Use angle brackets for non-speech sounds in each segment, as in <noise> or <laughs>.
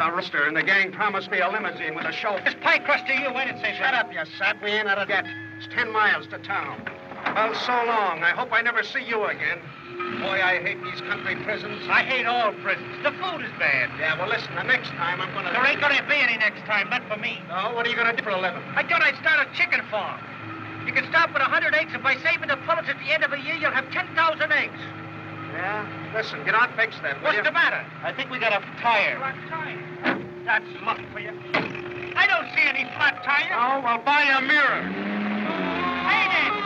a rooster, and the gang promised me a limousine with a chauffeur. It's pie crust to you, ain't it, St. Shut up, you sap. We ain't out of debt. It's ten miles to town. Well, so long. I hope I never see you again. Boy, I hate these country prisons. I hate all prisons. The food is bad. Yeah, well, listen, the next time I'm gonna... There ain't gonna be any next time, not for me. No, what are you gonna do for a living? I thought I'd start a chicken farm. You can start with a 100 eggs, and by saving the pullets at the end of a year, you'll have 10,000 eggs. Yeah? Listen, get on, fix that, What's you? the matter? I think we got a tire. That's luck for you. I don't see any flat tires. Oh, well, buy a mirror. Ain't it?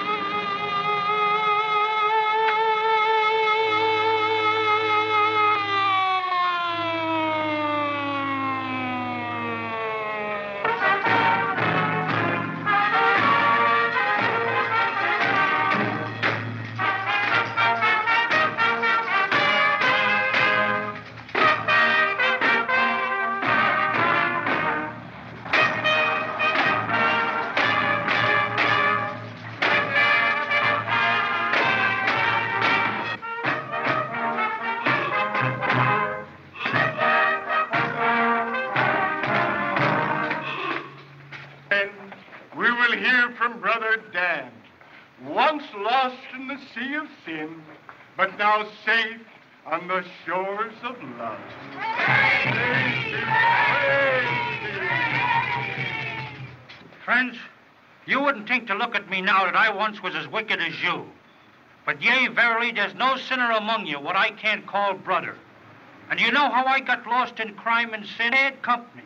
As you. But yea, verily, there's no sinner among you what I can't call brother. And you know how I got lost in crime and sin? Bad company.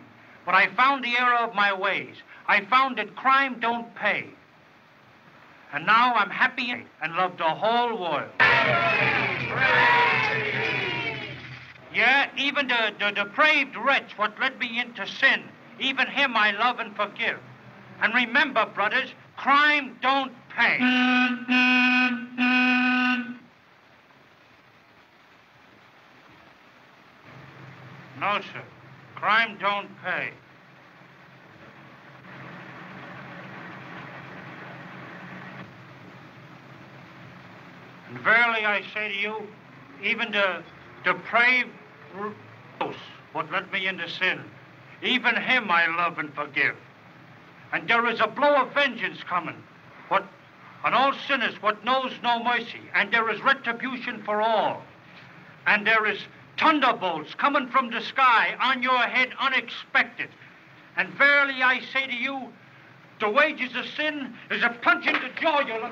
But I found the error of my ways. I found that crime don't pay. And now I'm happy and love the whole world. Yeah, even the, the depraved wretch what led me into sin, even him I love and forgive. And remember, brothers, crime don't No, sir. Crime don't pay. And verily I say to you, even the depraved rose what led me into sin, even him I love and forgive. And there is a blow of vengeance coming, on all sinners what knows no mercy, and there is retribution for all. And there is thunderbolts coming from the sky on your head unexpected. And verily I say to you, the wages of sin is a punch in the jaw. You'll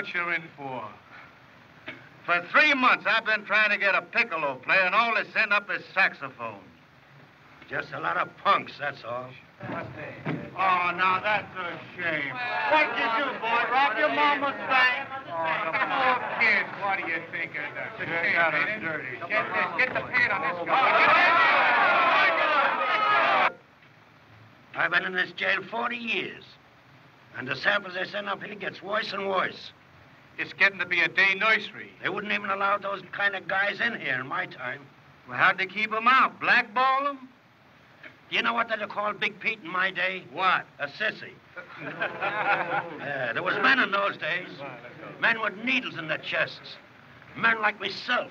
what you're in for. For three months, I've been trying to get a piccolo player, and all they send up is saxophones. Just a lot of punks, that's all. Oh, now that's a shame. What'd you do, boy? Rob your mama's bank? Oh, the poor kid. What do you think of that? It's a shame, got ain't dirty. Get this. Get the pad on this oh, guy. I've been in this jail 40 years. And the samples they send up here gets worse and worse. It's getting to be a day nursery. They wouldn't even allow those kind of guys in here in my time. Well, how'd they keep him out? Blackball? Do you know what they'd called Big Pete in my day? What? A sissy. <laughs> yeah, there was men in those days. Men with needles in their chests. Men like myself.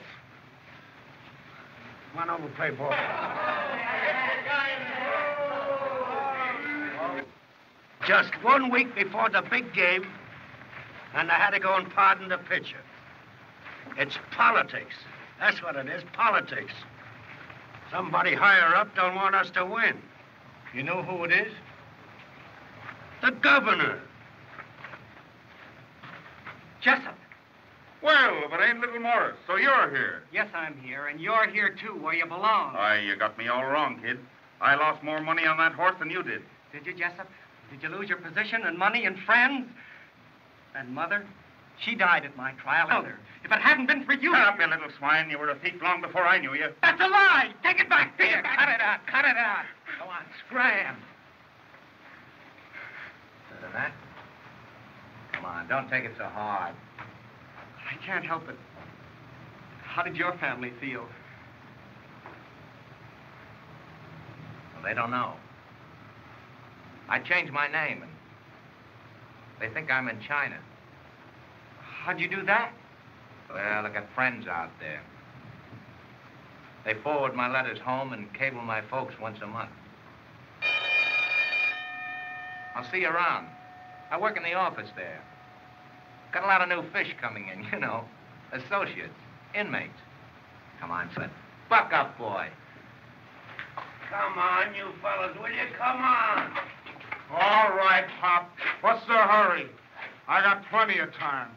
Come on over, play ball. Just one week before the big game, and I had to go and pardon the pitcher. It's politics. That's what it is, politics. Somebody higher up don't want us to win. You know who it is? The governor. Jessup. Well, if it ain't Little Morris, so you're here. Yes, I'm here, and you're here too, where you belong. Why, you got me all wrong, kid. I lost more money on that horse than you did. Did you, Jessup? Did you lose your position and money and friends? And mother? She died at my trial. Oh. Mother, if it hadn't been for you. Shut up, you little swine. You were a thief long before I knew you. That's a lie! Take it back! Take Here, it back! cut it out, cut it out. Go on, scram. that? Come on, don't take it so hard. I can't help it. How did your family feel? Well, they don't know. I changed my name, and they think I'm in China. How'd you do that? Well, I got friends out there. They forward my letters home and cable my folks once a month. I'll see you around. I work in the office there. Got a lot of new fish coming in, <laughs> you know. Associates, inmates. Come on, son. Buck up, boy. Come on, you fellas, will you? Come on. All right, Pop. What's the hurry? I got plenty of time.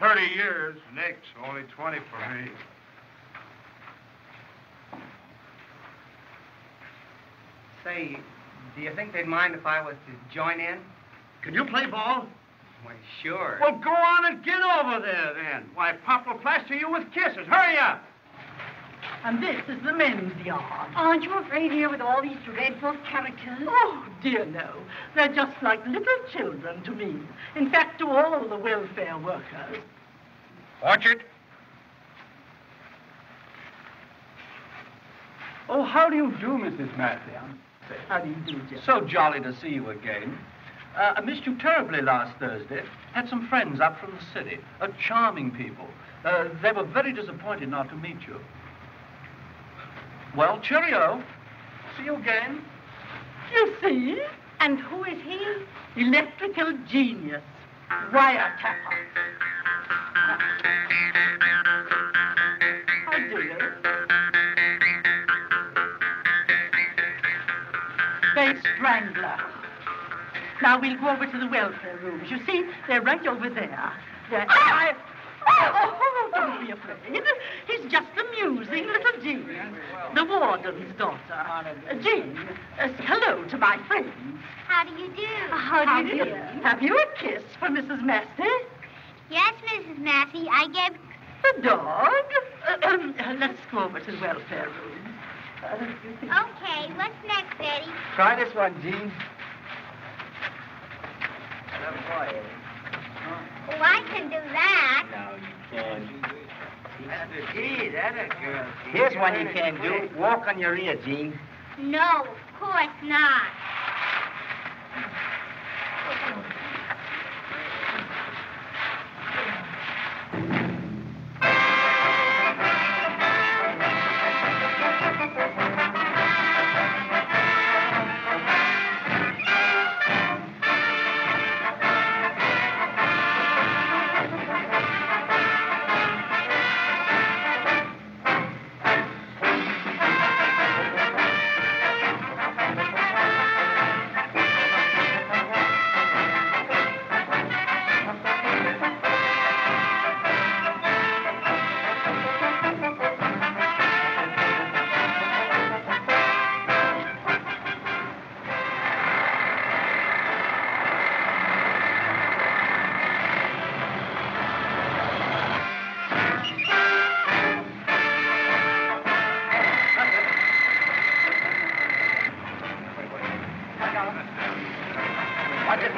Thirty years. Nix, only 20 for me. Say, do you think they'd mind if I was to join in? Can you play ball? Why, sure. Well, go on and get over there, then. Why, Pop will plaster you with kisses. Hurry up. And this is the men's yard. Aren't you afraid here with all these dreadful characters? Oh, dear no. They're just like little children to me. In fact, to all the welfare workers. Orchard? Oh, how do you do, Mrs. Massey? How do you do, Jeff? So jolly to see you again. Uh, I missed you terribly last Thursday. Had some friends up from the city. Uh, charming people. Uh, they were very disappointed not to meet you. Well, cheerio. See you again. You see? And who is he? Electrical genius. Wiretapper. How do you? Face strangler. Now we'll go over to the welfare rooms. You see, they're right over there. They're... Ah! I... Oh, Don't be afraid. He's just amusing little Jean, the warden's daughter. Jean, uh, hello to my friends. How do you do? How do you do? Have you a kiss for Mrs. Massey? Yes, Mrs. Massey. I gave. The dog? Uh, um, let's go over to the welfare room. Uh, Okay, what's next, Eddie? Try this one, Jean. Oh, I can do that. Gee, that a girl. Here's one you can do. Walk on your ear, Jean. No, of course not.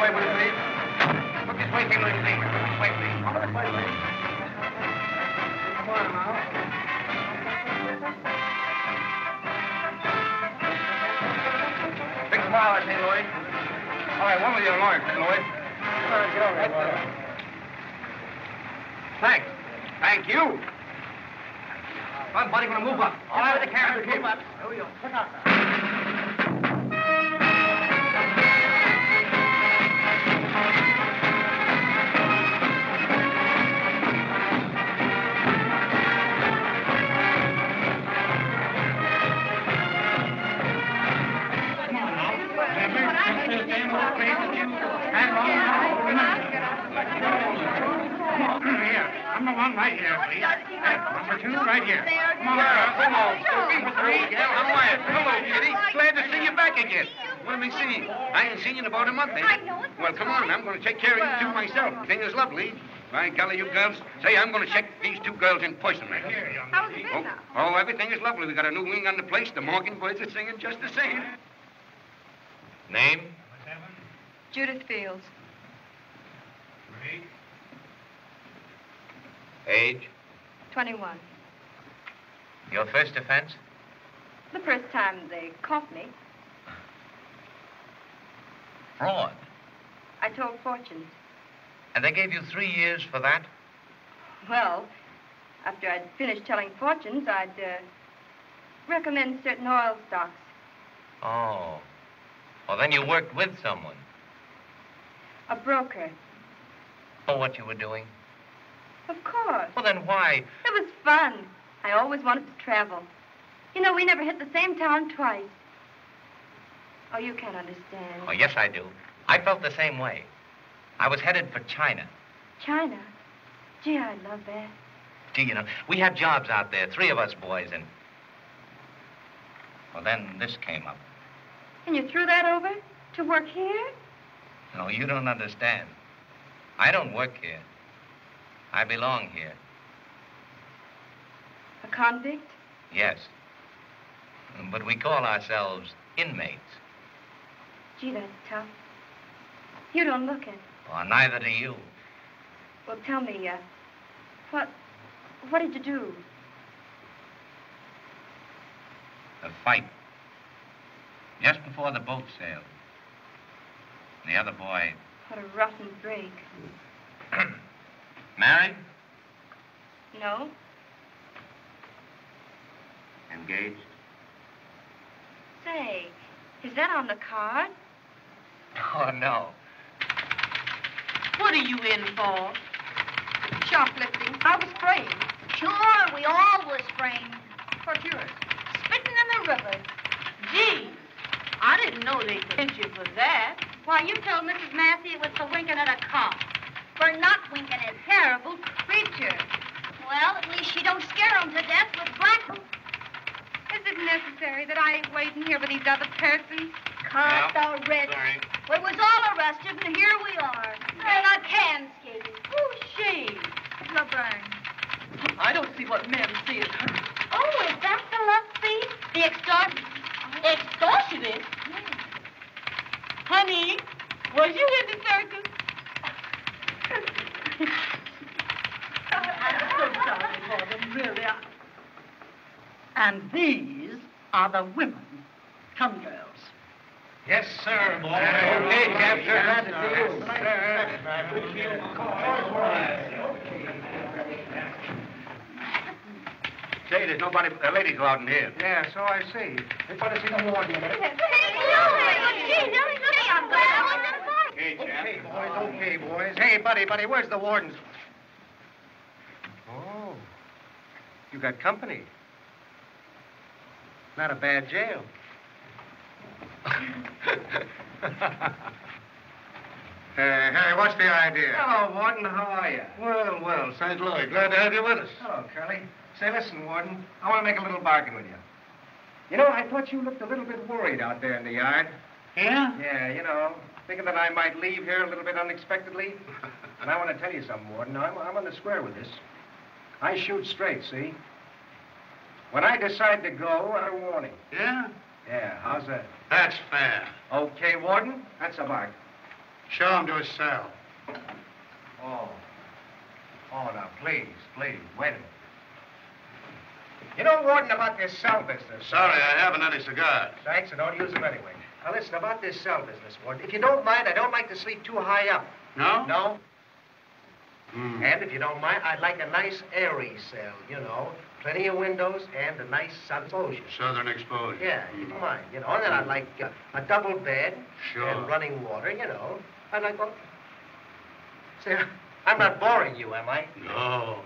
Way, will you, please? Look this way, King Louis, please. This way, please. Come on, please. Come on now. Big smile, I say, Louis. All right, one with your Louis. Come on, get over here, boy. Thanks. Thank you. Come on, buddy, gonna move up. All right, the camera. move up. Here we go. Look out. Here, number one right here, please. Number two right here. Come on, Yeah, girls. come on. Number three. Yeah, I'm Wyatt. Hello, Kitty. Glad to see you back again. Let me see. I ain't seen you in about a month, eh? I know. Well, come on. I'm going to take care of you two myself. Thing is lovely. By golly, you girls. Say, I'm going to check these two girls in person. eh? How's it been Oh, now? oh, everything is lovely. We got a new wing on the place. The mockingbirds are singing just the same. Name? Judith Fields. Age? 21. Your first offense? The first time they caught me, Fraud. I told fortunes. And they gave you three years for that? Well, after I'd finished telling fortunes, I'd uh, recommend certain oil stocks. Oh. Well, then you worked with someone. A broker. Oh, what you were doing? Of course. Well, then why? It was fun. I always wanted to travel. You know, we never hit the same town twice. Oh, you can't understand. Oh, yes, I do. I felt the same way. I was headed for China. China. Gee, I love that. Gee, you know, we had jobs out there, three of us boys, and. Well, then this came up. And you threw that over to work here? No, you don't understand. I don't work here. I belong here. A convict? Yes. But we call ourselves inmates. Gee, that's tough. You don't look it. Well, neither do you. Well, tell me, uh, what, what did you do? A fight. Just before the boat sailed. The other boy. What a rotten break. <clears throat> Married? No? Engaged? Say, is that on the card? <laughs> Oh, no. What are you in for? Shoplifting. I was framed. Sure, we all was framed. What's yours? Spitting in the river. Gee, I didn't know they could hit you for that. Why, you told Mrs. Massey it was for winking at a cop. For not winking at terrible creature. Well, at least she don't scare scare 'em to death with black... Is it necessary that I wait in here with these other persons? Cut the red. Sorry. We was all arrested, and here we are. And I can skate. Oh, she. Laverne. I don't see what men see as Oh, is that the love thief? The extort... extortionist. Hmm. Honey, was you in the circus? I'm so sorry for them, really. I- And these are the women. Come, girls. Yes, sir. Okay, Captain. Glad to see you. Say, there's nobody, a lady go out in here. Yeah, so I see. They put us in the warden. Hey, gee, Nellie, gee, I'm glad I wasn't. Okay, Okay, boys, okay, boys. Hey, buddy, buddy, where's the wardens? Oh, you got company. Not a bad jail. <laughs> Hey, hey, what's the idea? Hello, Warden. How are you? Well, well, St. Louis, glad to have you with us. Hello, Curly. Say, listen, Warden. I want to make a little bargain with you. You know, I thought you looked a little bit worried out there in the yard. Yeah? Yeah, you know, thinking that I might leave here a little bit unexpectedly. <laughs> and I want to tell you something, Warden. I'm, I'm on the square with this. I shoot straight, see? When I decide to go, I warn him. Yeah? Yeah, how's that? That's fair. Okay, Warden? That's a bargain. Show him to his cell. Oh. Oh, now, please, please, wait a minute. You know, Warden, about this cell business. Sorry, I haven't any cigars. Thanks, I don't use them anyway. Now, listen, about this cell business, Warden. If you don't mind, I don't like to sleep too high up. No? No? Hmm. And if you don't mind, I'd like a nice airy cell, you know. Plenty of windows and a nice sun exposure. Southern exposure. Yeah, you don't mind, you know. And then I'd like uh, a double bed Sure. and running water, you know. I'd like, well, say, I'm not boring you, am I? No.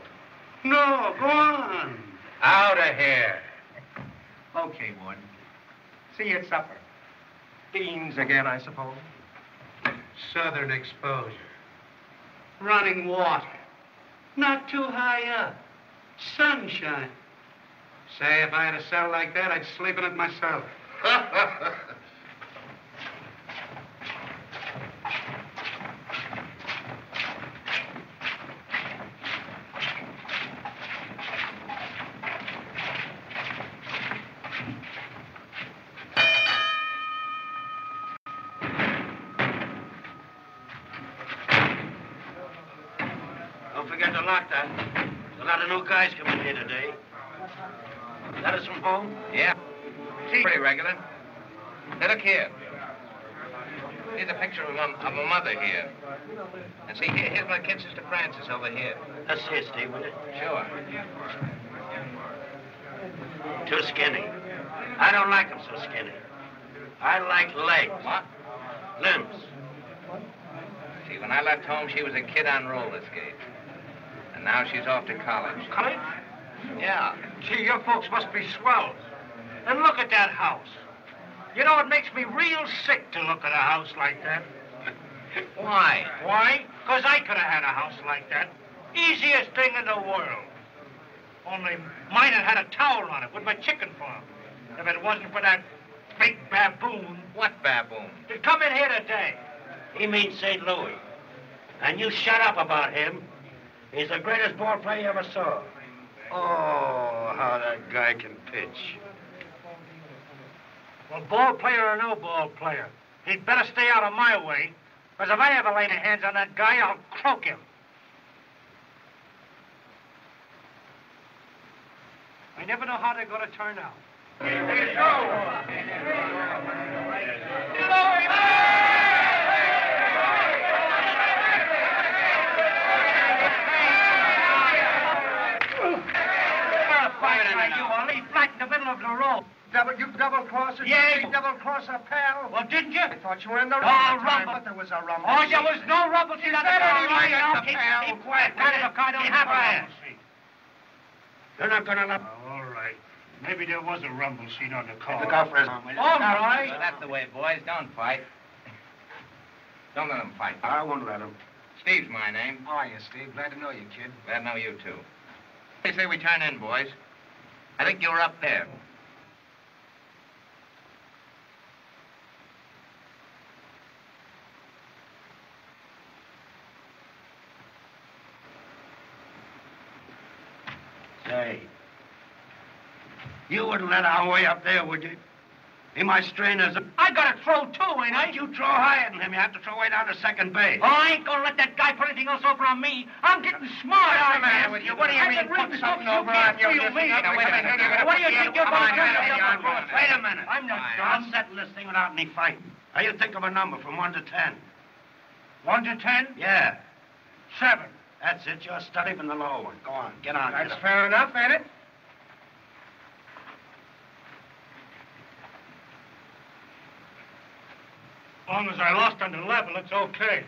No, go on. Out of here. <laughs> Okay, Warden. See you at supper. Again, I suppose. Southern exposure. Running water. Not too high up. Sunshine. Say, if I had a cell like that, I'd sleep in it myself. <laughs> Don't forget to lock that. There's a lot of new guys coming here today. Letters from home? Yeah. See, pretty regular. Now, look here. Here's a picture of a, of a mother here. And see, here, here's my kid sister Frances over here. See it, Steve, will you? Sure. Too skinny. I don't like them so skinny. I like legs. What? Limbs. See, when I left home, she was a kid on roller skates. And now she's off to college. College? Yeah. Gee, your folks must be swell. And look at that house. You know, it makes me real sick to look at a house like that. <laughs> Why? Why? Because I could have had a house like that. Easiest thing in the world. Only mine had had a tower on it with my chicken farm. If it wasn't for that big baboon What baboon? to come in here today. He means St. Louis. And you shut up about him. He's the greatest ball player you ever saw. Oh, how that guy can pitch. Well, ball player or no ball player, he'd better stay out of my way. Because if I ever lay hands on that guy, I'll croak him. I never know how they're going to turn out. Flat in the middle of the road. Double, you double crosser? Yeah, You you- double crosser, pal? Well, didn't you? I thought you were in the Oh, rumble. rumble. But there was a rumble. Oh, there was no rumble seat on the said car. anyway, Right, that's now, the keep, keep quiet. Kind of a car don't Keep have a quiet. You're not gonna let... Oh, all right. Maybe there was a rumble seat on the car. Look out for his... All right. That's the way, boys. Don't fight. Don't let them fight. I won't let him. Steve's my name. Oh, How are you, Steve? Glad to know you, kid. Glad to know you, too. They say we turn in, boys. I think you were up there. Say, you wouldn't let our way up there, would you? He might strain us. I got to throw too, ain't I? You throw higher than him. You have to throw way down to second base. Oh, I ain't gonna let that guy put anything else over on me. I'm getting smart. What's the I matter with you? What do you mean, put something over on you? feel Just- me. Now, wait a minute. You're What do you think you're gonna do? hang on, hang on. Wait a minute. I'm not I'll done. settle this thing without any fighting. Now, you think of a number from one to ten. One to ten? Yeah, Seven. that's it. You're study from the lower one. Go on, get on. That's fair enough, ain't it? Long as I lost on the level, it's okay.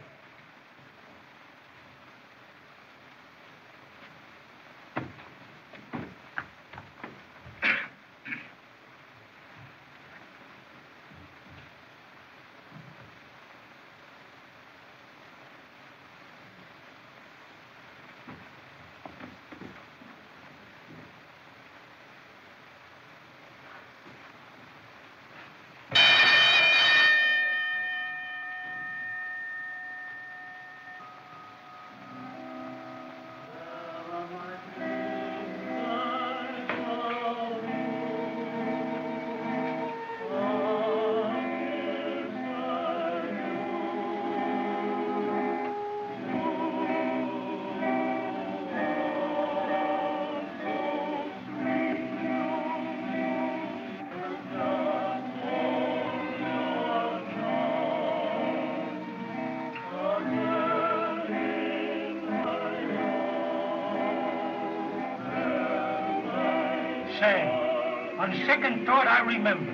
On second thought, I remember.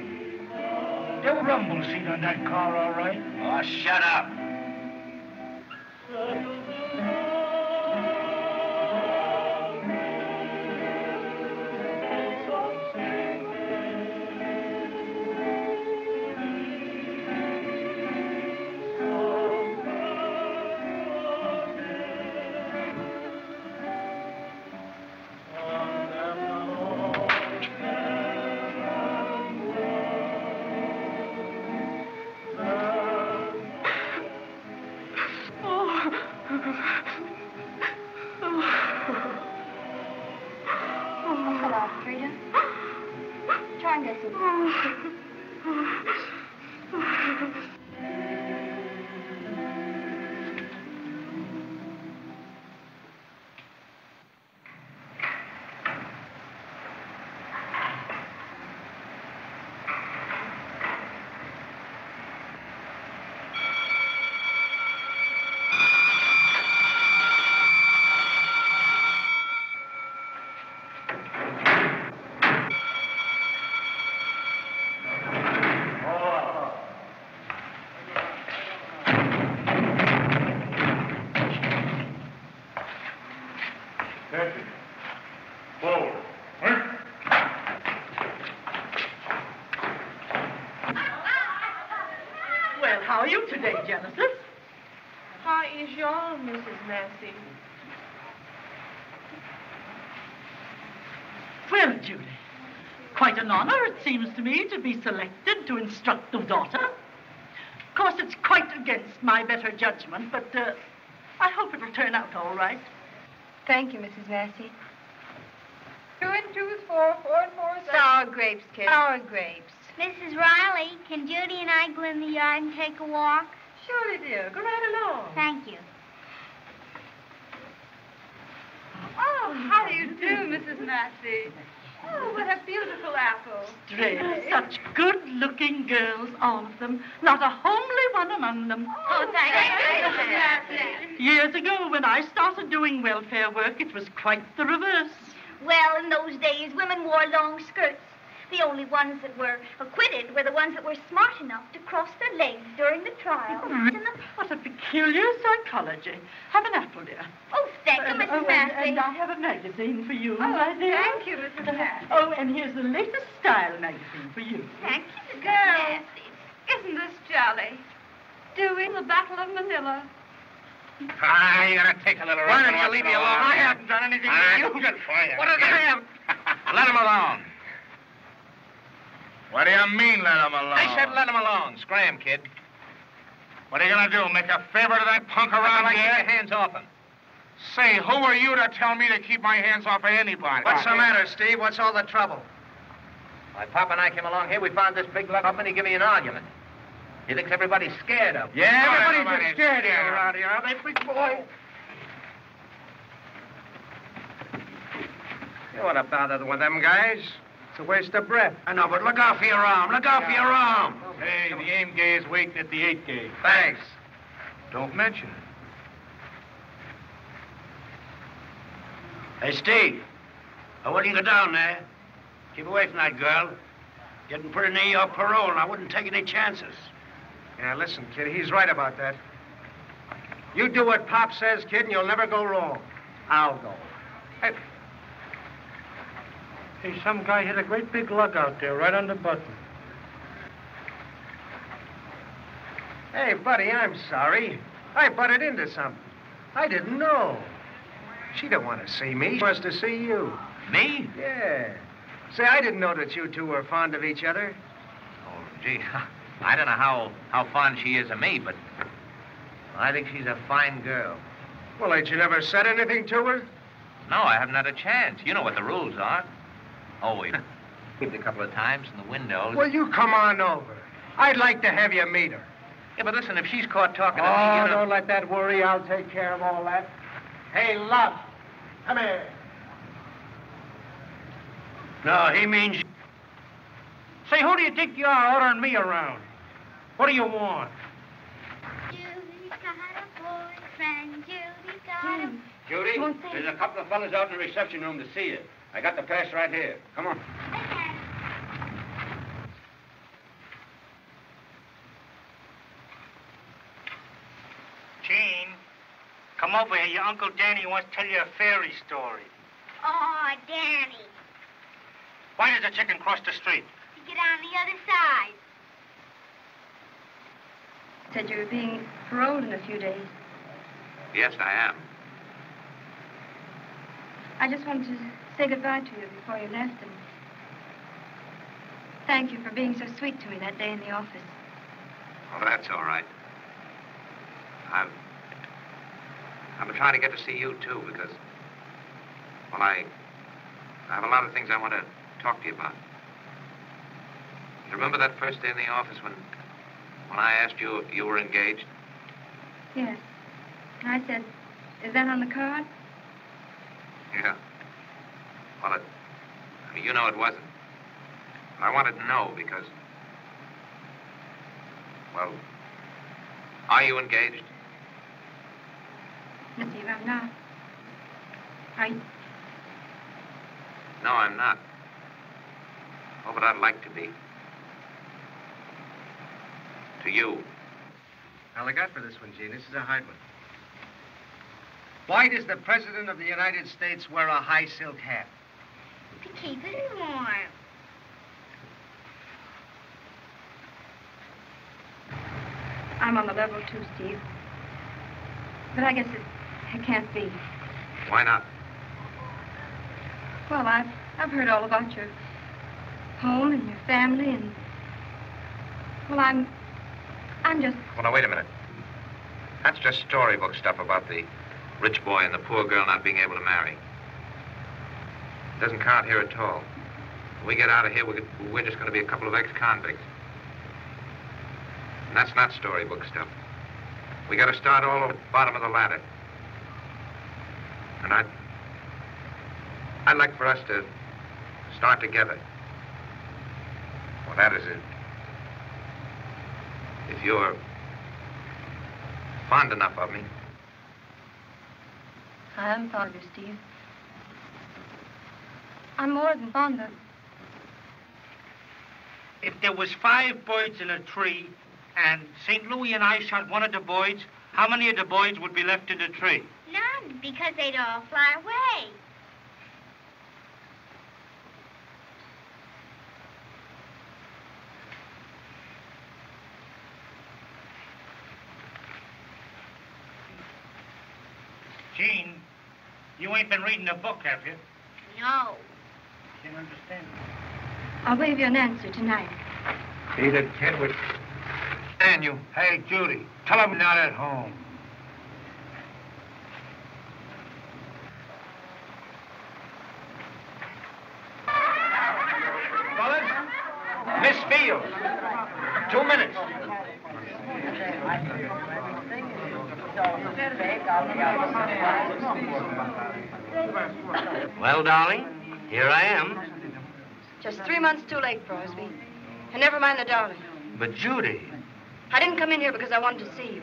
There were rumble seat on that car, all right. Oh, shut up. Well, Judy, quite an honor, it seems to me, to be selected to instruct the daughter. Of course, it's quite against my better judgment, but uh, I hope it'll turn out all right. Thank you, Mrs. Massey. Two and two is four, four and four is Sour grapes, kid. Sour grapes. Mrs. Riley, can Judy and I go in the yard and take a walk? Surely, dear. Go right along. Thank you. Oh, how do you do, Mrs. Massey? Oh, what a beautiful apple. Strange, such good-looking girls, all of them. Not a homely one among them. Oh, thank you. Years ago, when I started doing welfare work, it was quite the reverse. Well, in those days, women wore long skirts. The only ones that were acquitted were the ones that were smart enough to cross their legs during the trial. What a peculiar psychology. Have an apple, dear. Oh, thank you, And- Mrs. oh, and, Massey. and I have a magazine for you, Oh, my dear. thank you, Mrs. Massey. Oh, and here's the latest style magazine for you. Thank you, Mrs. Girls, Massey. isn't this jolly? Doing the Battle of Manila. Ah, you gotta take a little Why rest don't you leave me alone? while. I haven't done anything to Ah, you. Good for you. What did I have? <laughs> Let him alone. What do you mean, let him alone? I said let him alone. Scram, kid. What are you gonna do? Make a favor to that punk I'd around like here? keep your hands off him. Say, who are you to tell me to keep my hands off of anybody? What's the matter, Steve? What's all the trouble? My pop and I came along here. We found this big lump up and he gave me an argument. He thinks everybody's scared of him. Yeah, Everybody's everybody's just scared here scared. around here, aren't they, big boy? You want to bother with them guys. It's a waste of breath. I know, but look out for your arm. Look out for your arm. Hey, the aim gauge waiting at the eight gauge. Thanks. Don't mention it. Hey, Steve. I wouldn't go down there. Keep away from that girl. Getting pretty near your parole, and I wouldn't take any chances. Yeah, listen, kid, he's right about that. You do what Pop says, kid, and you'll never go wrong. I'll go. Hey, some guy hit a great big lug out there, right on the button. Hey, buddy, I'm sorry. I butted into something. I didn't know. She don't want to see me. She wants to see you. Me? Yeah. Say, I didn't know that you two were fond of each other. Oh, gee. <laughs> I don't know how, how fond she is of me, but I think she's a fine girl. Well, ain't you never said anything to her? No, I haven't had a chance. You know what the rules are. Oh, <laughs> we a couple of times in the windows. Well, you come on over. I'd like to have you meet her. Yeah, but listen, if she's caught talking to me, Oh, you know... don't let that worry. I'll take care of all that. Hey, love, come here. No, he means Say, who do you think you are ordering me around? What do you want? Judy's got a boyfriend. Judy's got a... Judy, there's a couple of fellas out in the reception room to see you. I got the pass right here. Come on. Jean, come over here. Your Uncle Danny wants to tell you a fairy story. Oh, Danny. Why does a chicken cross the street? To get on the other side. Said you were being paroled in a few days. Yes, I am. I just wanted to say goodbye to you before you left and thank you for being so sweet to me that day in the office. Oh, that's all right. I've I've been trying to get to see you too because well, I I have a lot of things I want to talk to you about. You remember that first day in the office when when I asked you if you were engaged? Yes. I said, is that on the card? Yeah. Well, it, I mean, you know it wasn't. I wanted to know because, well, are you engaged? Miss Eve, I'm not. I, No, I'm not. Oh, but I'd like to be. To you. All I got for this one, Jean. This is a hard one. Why does the President of the United States wear a high silk hat? To keep it warm. I'm on the level too, Steve. But I guess it, it can't be. Why not? Well, I've, I've heard all about your home and your family and... Well, I'm... I'm just... Well, now, wait a minute. That's just storybook stuff about the rich boy and the poor girl not being able to marry. It doesn't count here at all. When we get out of here, we're, we're just going to be a couple of ex-convicts. And that's not storybook stuff. We got to start all over the bottom of the ladder. And I'd... I'd like for us to start together. Well, that is it. If you're fond enough of me, I am fond of you, Steve. I'm more than fond of... If there was five birds in a tree and St. Louis and I shot one of the birds, how many of the birds would be left in the tree? None, because they'd all fly away. Jean, you ain't been reading the book, have you? No. Can't understand. I'll wave you an answer tonight. Beat it, kid. We... Daniel. Hey, Judy, tell him not at home. Fellas? Miss Fields. Two minutes. Well, darling, here I am. Just three months too late, Crosby. And never mind the darling. But, Judy, I didn't come in here because I wanted to see you.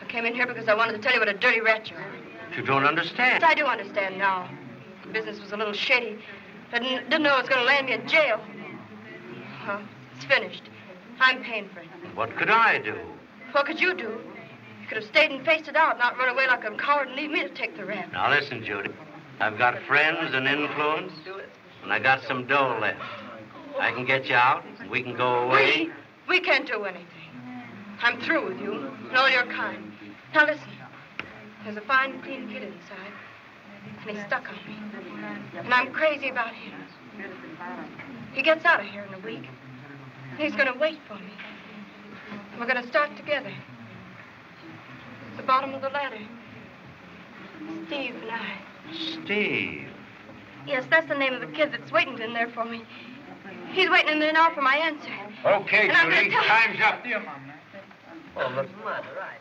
I came in here because I wanted to tell you what a dirty rat you are. you don't understand. Yes, I do understand now. The business was a little shady. I didn't, didn't know it was going to land me in jail. Well, it's finished. I'm paying for it. What could I do? What could you do? You could have stayed and faced it out, not run away like a coward and leave me to take the rap. Now, listen, Judy. I've got friends and influence, and I got some dough left. I can get you out, and we can go away. We, we can't do anything. I'm through with you and all your kind. Now listen. There's a fine, clean kid inside, and he's stuck on me. And I'm crazy about him. He gets out of here in a week. He's going to wait for me. We're going to start together. At the bottom of the ladder. Steve and I. Steve. Yes, that's the name of the kid that's waiting in there for me. He's waiting in there now for my answer. Okay, And I'm gonna Judy, tell- time's up. Oh, the mother, right.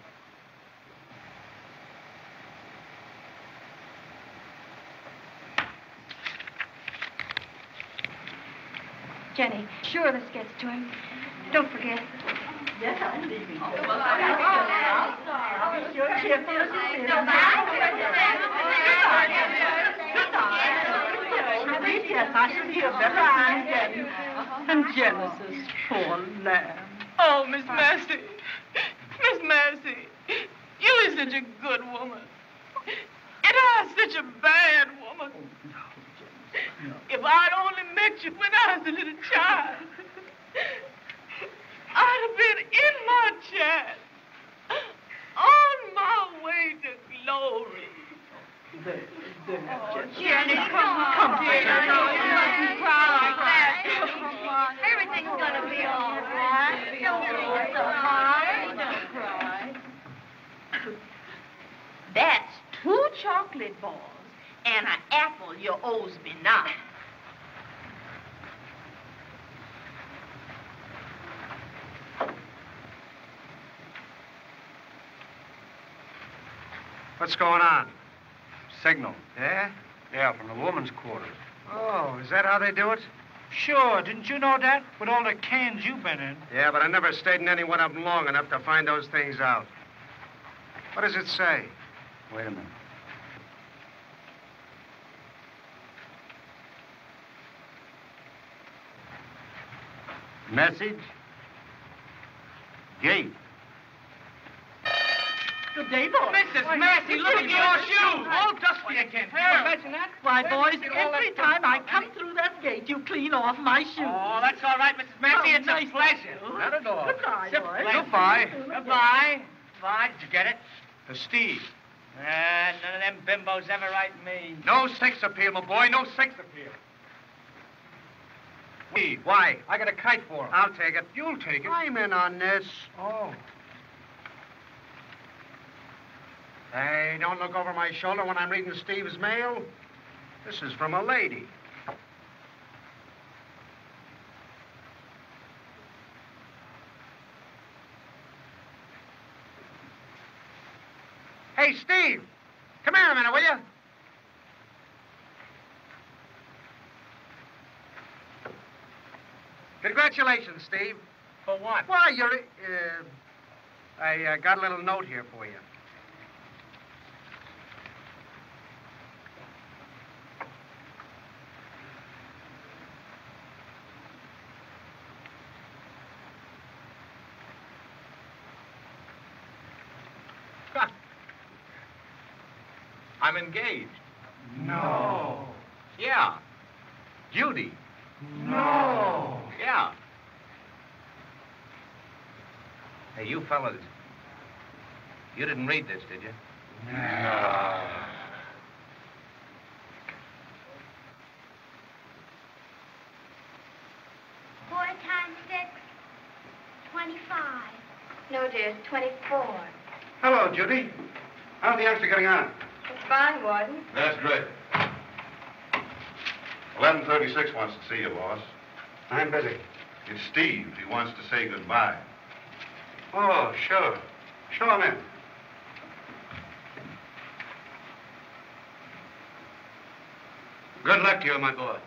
Jenny, sure this gets to him. Don't forget. Yes, I'm leaving. You're cheerful as you feel. Good night. Yes, I shall hear better I'm getting. And Genesis, poor lamb. Oh, Miss Mercy. Miss Mercy, you is such a good woman. And I'm such a bad woman. If I'd only met you when I was a little child, I'd have been in my chair, on my way to glory. Jenny, come oh, on. Come, dear. You mustn't cry like that. Everything's gonna be all right. Don't be so hard. Don't cry. That's two chocolate balls and an apple you owes me now. What's going on? Signal. Yeah? Yeah, from the woman's quarters. Oh, is that how they do it? Sure, didn't you know that? With all the cans you've been in. Yeah, but I never stayed in any one of them long enough to find those things out. What does it say? Wait a minute. Message? Gate. Good day, boys. Mrs. Massey, look at your shoes. All dusty again. Can imagine that? Why, boys, every time I come through that gate, you clean off my shoes. Oh, that's all right, Mrs. Massey. Oh, it's nice a pleasure. of you. Not at all. Goodbye, It's boys. Goodbye. Goodbye. Goodbye. Did you get it? To Steve. Ah, none of them bimbos ever write me. No sex appeal, my boy, no sex appeal. Steve, why? I got a kite for him. I'll take it. You'll take it. I'm in on this. Oh. Hey, don't look over my shoulder when I'm reading Steve's mail. This is from a lady. Hey, Steve, come here a minute, will you? Congratulations, Steve. For what? Why, you're. Uh, I uh, got a little note here for you. I'm engaged. No. Yeah. Judy. No. Yeah. Hey, you fellas. You didn't read this, did you? No. Four times six, twenty-five. No, dear, 24. Hello, Judy. How's the youngster getting on? It's fine, Warden. That's great. 1136 wants to see you, boss. I'm busy. It's Steve. He wants to say goodbye. Oh, sure. Show him in. Good luck to you, my boy.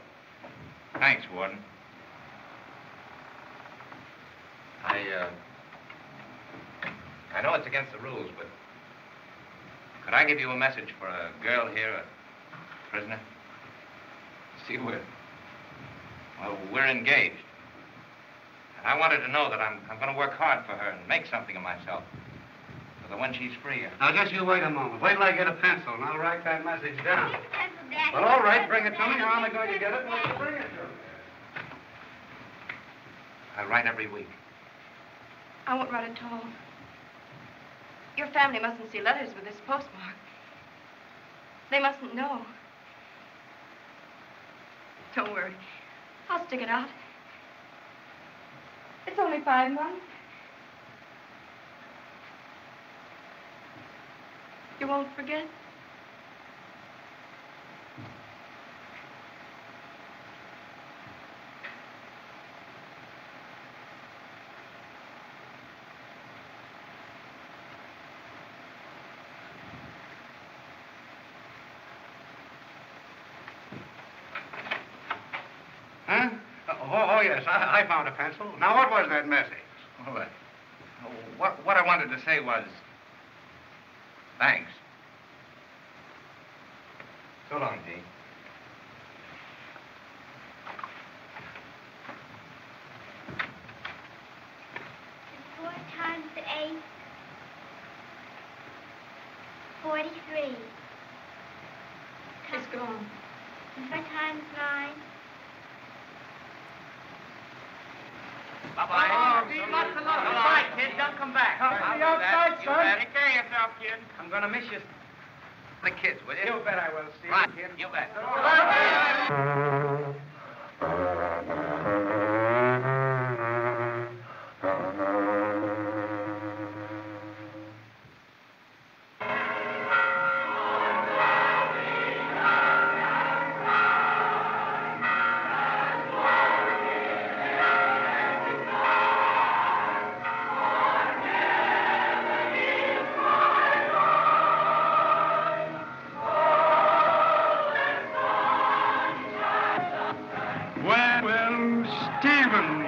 Thanks, Warden. I, uh... I know it's against the rules, but... Could I give you a message for a girl here, a prisoner? See, we're... Well, we're engaged. And I wanted to know that I'm, I'm going to work hard for her and make something of myself. So that when she's free... Uh, now, just you wait a moment. Wait till I get a pencil, and I'll write that message down. Pencil, Daddy. Well, all right, bring it to me. How am I going to get it? Well, you bring it to me. I write every week. I won't write at all. Your family mustn't see letters with this postmark. They mustn't know. Don't worry. I'll stick it out. It's only five months. You won't forget? Huh? Oh, oh yes, I, I found a pencil. Now, what was that message? Well, uh, what, what I wanted to say was, Thanks. So long, Dee. Four times eight. Forty-three. It's gone. Four times nine. Bye-bye. Oh, Steve, lots of love. Goodbye, kid. Don't come back. Come I'll to do the that. outside, You son. bet. Take care of yourself, I'm gonna miss you. The kids, will you? You bet I will, Steve. Right, you bet. Stephen,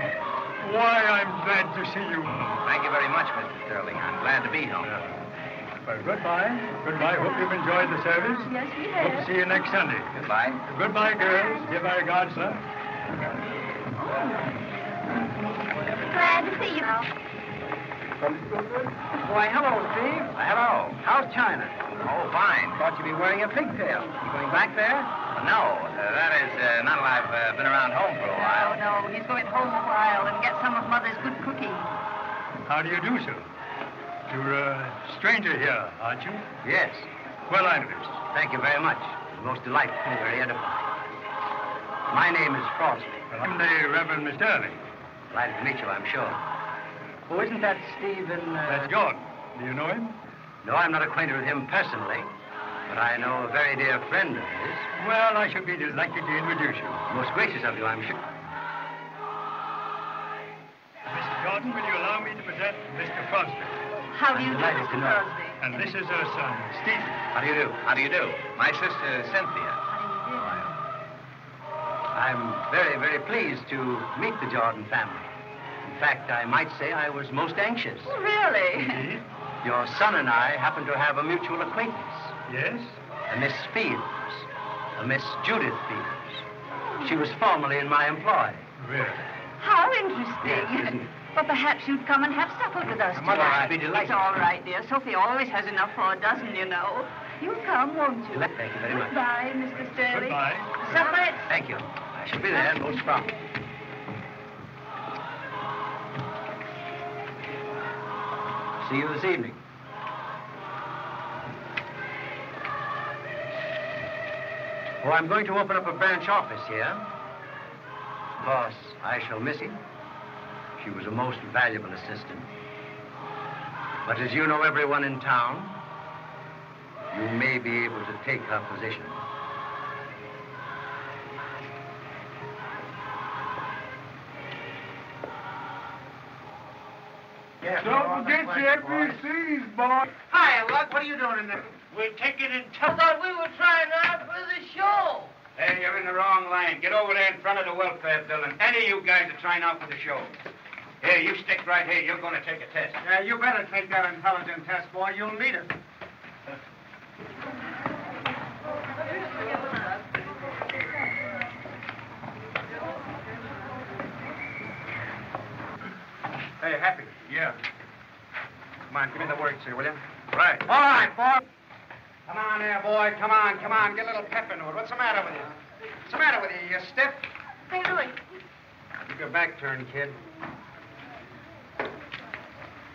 why, I'm glad to see you. Thank you very much, Mr. Sterling. I'm glad to be home. Well, goodbye. Goodbye. Hope you've enjoyed the service. Yes, we have. Hope to see you next Sunday. Goodbye. Goodbye, girls. Give our regards, sir. Glad to see you. Why, hello, Steve. hello. How's China? Oh, fine. Thought you'd be wearing a pigtail. You going back there? No, uh, that is uh, not till I've uh, been around home for a while. No, no, he's going home a while and get some of Mother's good cooking. How do you do, sir? You're a stranger here, aren't you? Yes. Well, I'm Mr. Thank you very much. Most delightful, very edifying. My name is Crosby. I'm the Reverend Miss Sterling. Glad to meet you, I'm sure. Oh, isn't that Stephen? Uh... That's Jordan. Do you know him? No, I'm not acquainted with him personally, but I know a very dear friend of his. Well, I should be delighted to introduce you. Most gracious of you, I'm sure. Mrs. Jordan, will you allow me to present Mr. Crosby? How do you do, Mr. to know. Crosby? And this is her son, Stephen. How do you do? How do you do? My sister, Cynthia. I'm very, very pleased to meet the Jordan family. In fact, I might say I was most anxious. Oh, really? Indeed? Your son and I happen to have a mutual acquaintance. Yes? A Miss Fields. A Miss Judith Fields. She was formerly in my employ. Really? How interesting. Yes, isn't it? <laughs> Well, perhaps you'd come and have supper with us Mother, tonight. I'd be delighted. It's all right, dear. Sophie always has enough for a dozen, you know. You'll come, won't you? Thank you very much. Goodbye, Mr. Sterling. Goodbye. Supper at Thank you. I shall be there most promptly. See you this evening. Oh, I'm going to open up a branch office here. Of course, I shall miss him. She was a most valuable assistant. But as you know everyone in town, you may be able to take her position. Don't forget your ABCs, boy. Hi, Luck. What are you doing in there? We're taking in I thought we were trying out for the show. Hey, you're in the wrong line. Get over there in front of the welfare building. Any of you guys are trying out for the show. Here, you stick right here. You're going to take a test. Yeah, you better take that intelligent test, boy. You'll need it. Hey, Happy. Yeah. Come on, give me the works here, will you? Right. All right, boy. Come on there, boy. Come on, come on. Get a little pep into it. What's the matter with you? What's the matter with you? You stiff? You doing? Keep your back turned, kid.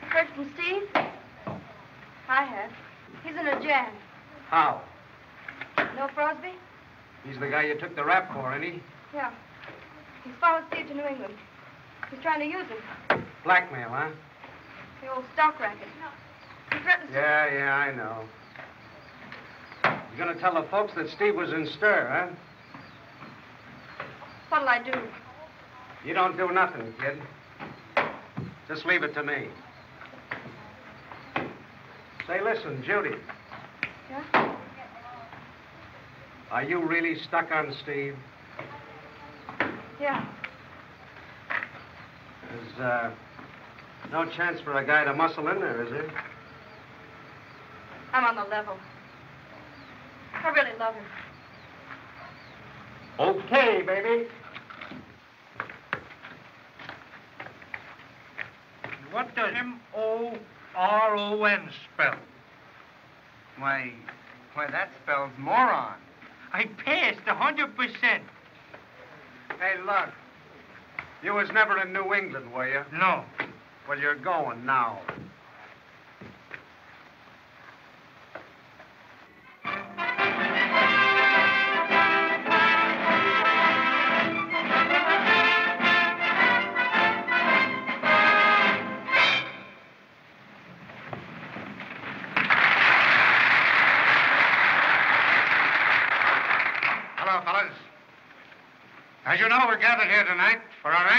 Heard from Steve? I have. He's in a jam. How? No Crosby? He's the guy you took the rap for, ain't he? Yeah. He's followed Steve to New England. He's trying to use him. Blackmail, huh? The old stock racket. He threatens to... Yeah, yeah, I know. You gonna tell the folks that Steve was in stir, huh? What'll I do? You don't do nothing, kid. Just leave it to me. Say, listen, Judy, Yeah? are you really stuck on Steve? Yeah. There's, uh, no chance for a guy to muscle in there, is there? I'm on the level. I really love her. Okay, baby. What does M-O-R-O-N spell? Why, why, that spells moron. I passed a hundred percent. Hey, look. You was never in New England, were you? No. Well, you're going now.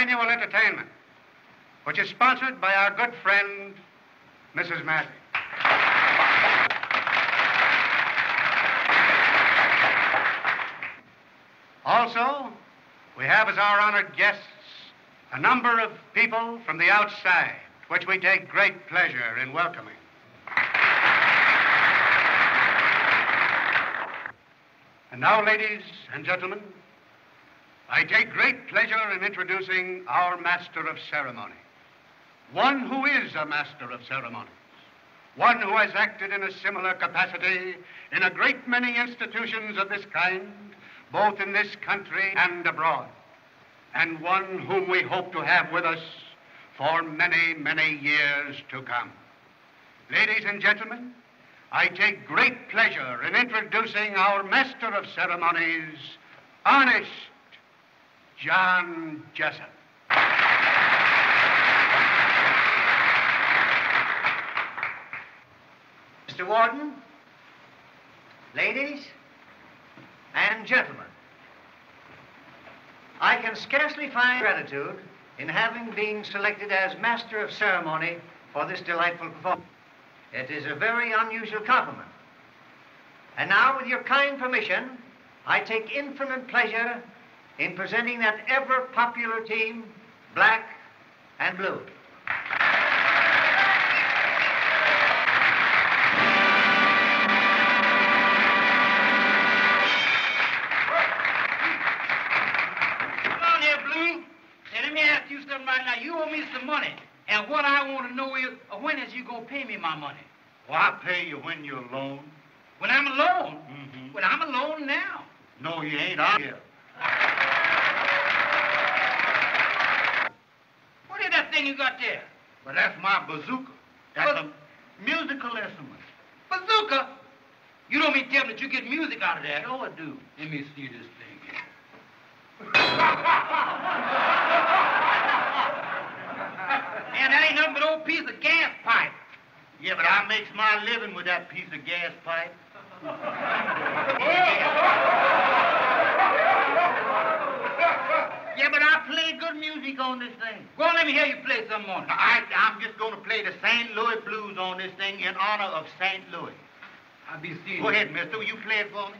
Annual entertainment, which is sponsored by our good friend, Mrs. Massey. Also, we have as our honored guests a number of people from the outside, which we take great pleasure in welcoming. And now, ladies and gentlemen, I take great pleasure in introducing our Master of Ceremony. One who is a Master of Ceremonies. One who has acted in a similar capacity in a great many institutions of this kind, both in this country and abroad. And one whom we hope to have with us for many, many years to come. Ladies and gentlemen, I take great pleasure in introducing our Master of Ceremonies, Honest John Jessup. Mr. Warden, ladies and gentlemen, I can scarcely find gratitude in having been selected as Master of Ceremony for this delightful performance. It is a very unusual compliment. And now, with your kind permission, I take infinite pleasure in presenting that ever popular team, Black and Blue. Come here, Bluey. Now, let me ask you something right now. You owe me some money. And what I want to know is, uh, when is you going to pay me my money? Well, I'll pay you when you're alone. When I'm alone? Mm-hmm. Well, I'm alone now. No, you ain't. I'm here. What is that thing you got there? Well, that's my bazooka. That's a musical instrument. Bazooka? You don't mean tell me that you get music out of that? Sure I do. Let me see this thing here. Man, that ain't nothing but old piece of gas pipe. Yeah, but I makes my living with that piece of gas pipe. <laughs> Yeah, but Good music on this thing. Go on, let me hear you play some more. I, I'm just going to play the St. Louis Blues on this thing in honor of St. Louis. I'll be seeing Go you. ahead, mister. Will you play it for me?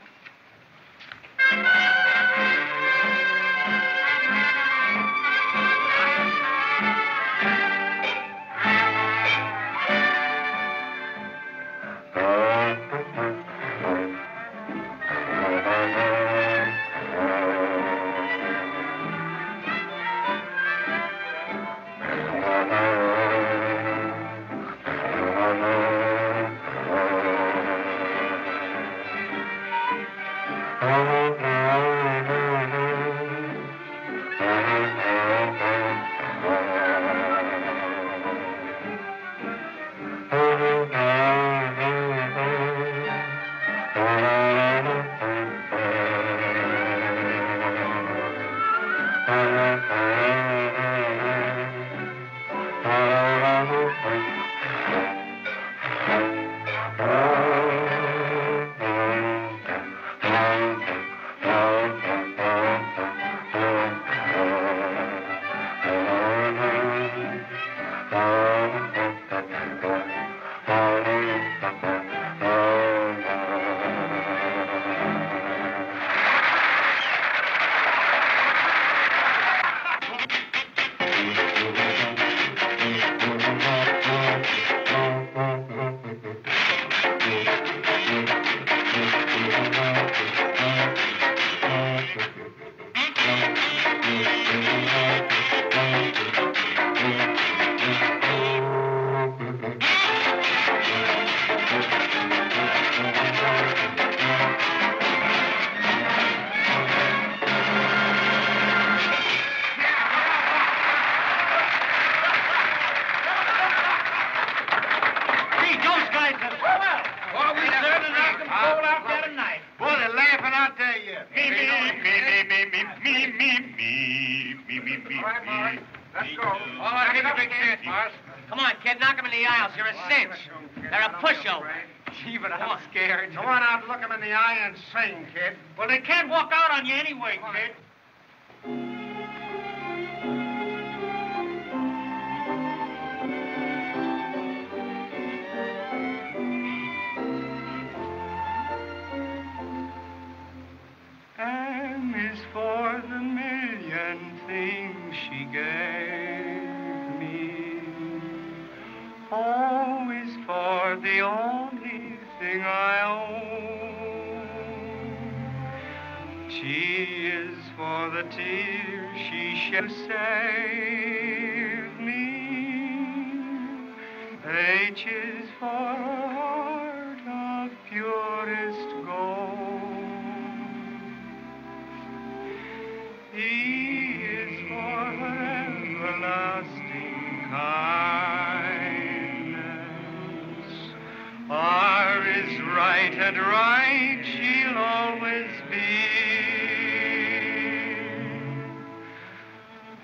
R is right and right she'll always be.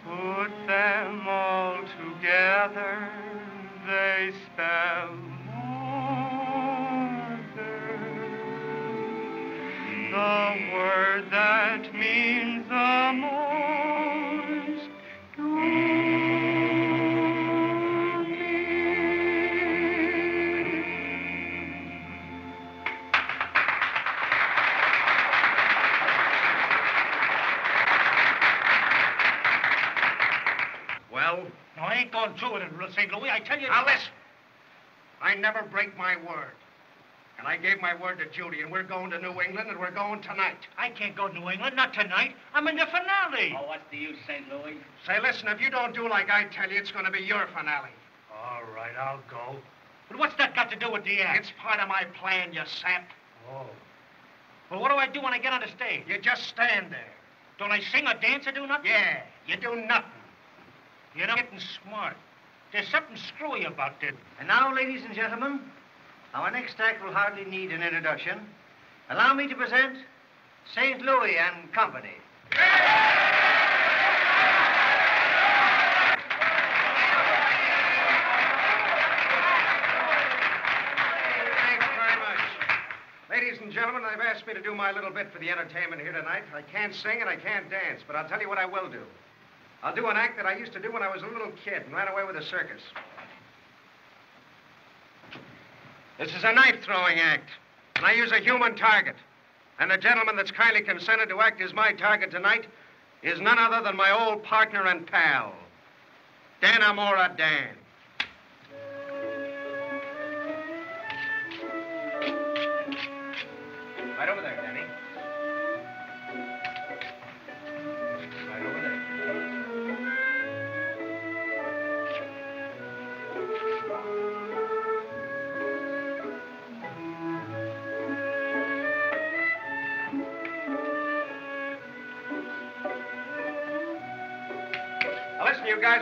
Put them all together, through with it, St. Louis. I tell you. Now listen. I never break my word. And I gave my word to Judy, and we're going to New England, and we're going tonight. I can't go to New England, not tonight. I'm in the finale. Oh, what's the use, St. Louis? Say, listen, if you don't do like I tell you, it's going to be your finale. All right, I'll go. But what's that got to do with the act? It's part of my plan, you sap. Oh. Well, what do I do when I get on the stage? You just stand there. Don't I sing or dance or do nothing? Yeah, you do nothing. You're not getting smart. There's something screwy about this. And now, ladies and gentlemen, our next act will hardly need an introduction. Allow me to present St. Louis and Company. Thanks very much. Ladies and gentlemen, they've asked me to do my little bit for the entertainment here tonight. I can't sing and I can't dance, but I'll tell you what I will do. I'll do an act that I used to do when I was a little kid and ran away with a circus. This is a knife throwing act, and I use a human target. And the gentleman that's kindly consented to act as my target tonight is none other than my old partner and pal, Dannemora Dan.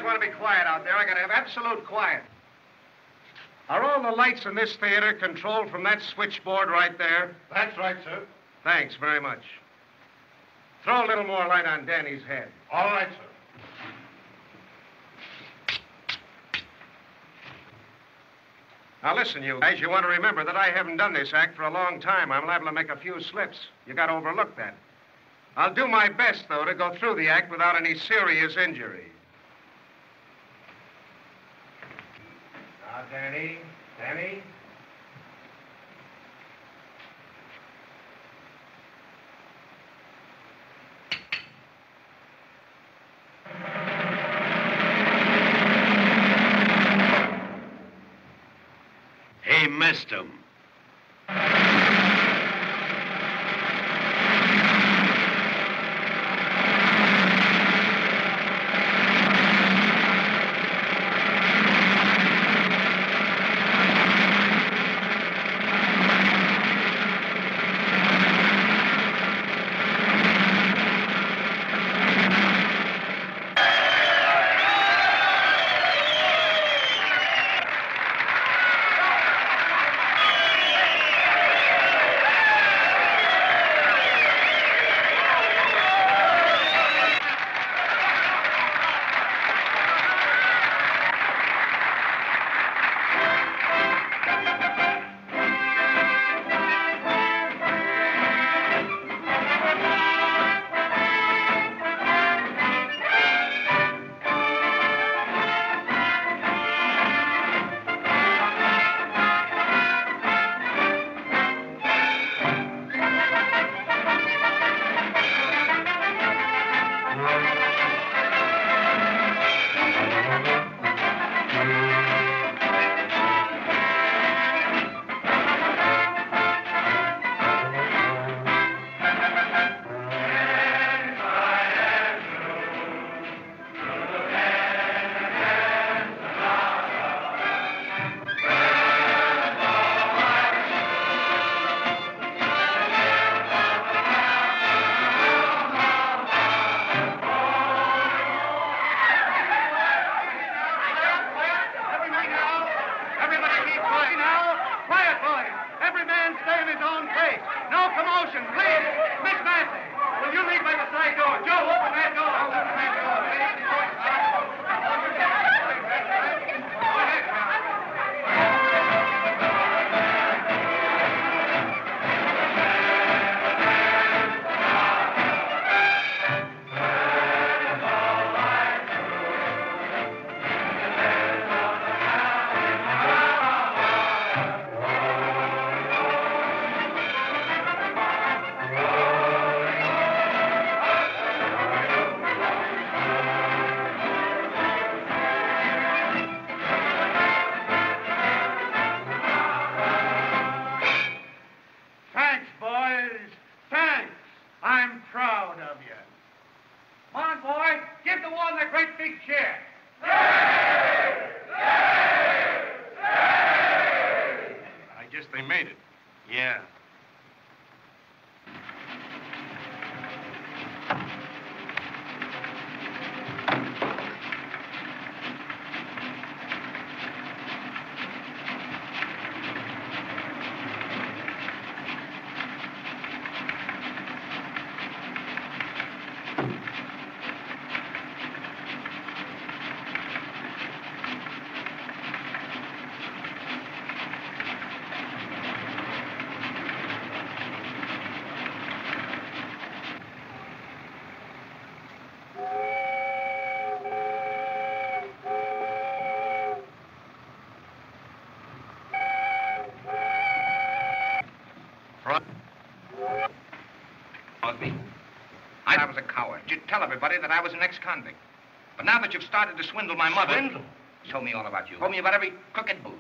Guys want to be quiet out there. I got to have absolute quiet. Are all the lights in this theater controlled from that switchboard right there? That's right, sir. Thanks very much. Throw a little more light on Danny's head. All right, sir. Now, listen, you guys, you want to remember that I haven't done this act for a long time. I'm liable to make a few slips. You got to overlook that. I'll do my best, though, to go through the act without any serious injury. Now, Danny, Danny. He missed tell everybody that I was an ex-convict. But now that you've started to swindle my mother... Swindle? Told me all about you. Told me about every crooked move.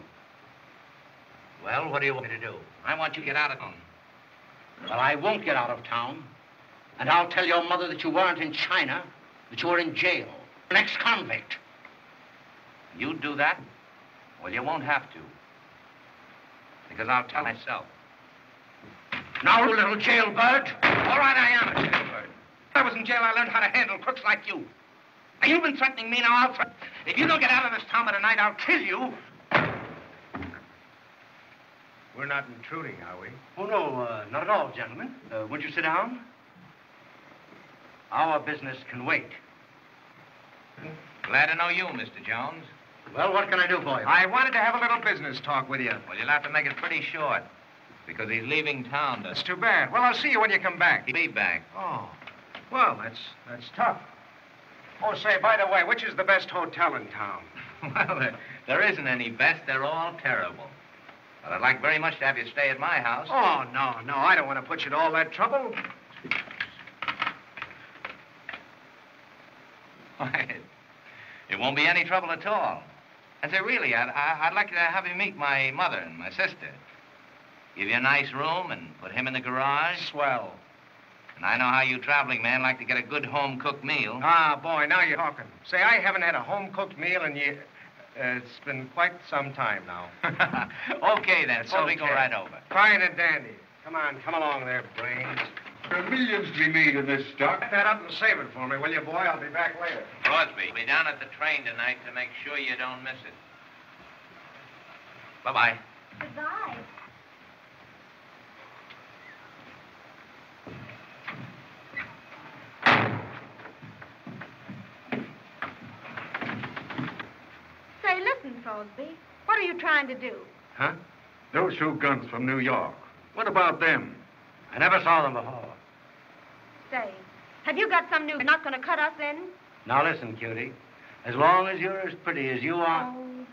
Well, what do you want me to do? I want you to get out of town. Well, I won't get out of town. And I'll tell your mother that you weren't in China, that you were in jail. An ex-convict. You do that? Well, you won't have to. Because I'll tell myself. Now, you little jailbird. All right, I am a jailbird. When I was in jail, I learned how to handle crooks like you. Now, you've been threatening me, now I'll threaten. If you don't get out of this town by tonight, I'll kill you. We're not intruding, are we? Oh, no, uh, not at all, gentlemen. Uh, won't you sit down? Our business can wait. Glad to know you, Mr. Jones. Well, what can I do for you? I wanted to have a little business talk with you. Well, you'll have to make it pretty short. Because he's leaving town to... That's too bad. Well, I'll see you when you come back. He'll be back. Oh. Well, that's that's tough. Oh, say, by the way, which is the best hotel in town? <laughs> well, there, there isn't any best. They're all terrible. But I'd like very much to have you stay at my house. Oh, no, no. I don't want to put you to all that trouble. Why, it, it won't be any trouble at all. I say, really, I'd, I'd like to have you meet my mother and my sister. Give you a nice room and put him in the garage. Swell. And I know how you traveling men like to get a good home-cooked meal. Ah, boy, now you're talking. Say, I haven't had a home-cooked meal in years. Uh, it's been quite some time now. <laughs> okay, then. So Suppose we go right over. Fine and dandy. Come on, come along there, Brains. There are millions to be made in this stock. Pack that up and save it for me, will you, boy? I'll be back later. Crosby, be down at the train tonight to make sure you don't miss it. Bye-bye. Goodbye. Say, listen, Crosby. What are you trying to do? Huh? Those two guns from New York. What about them? I never saw them before. Say, have you got some new... You're not going to cut us in? Now listen, cutie. As long as you're as pretty as you are. Oh,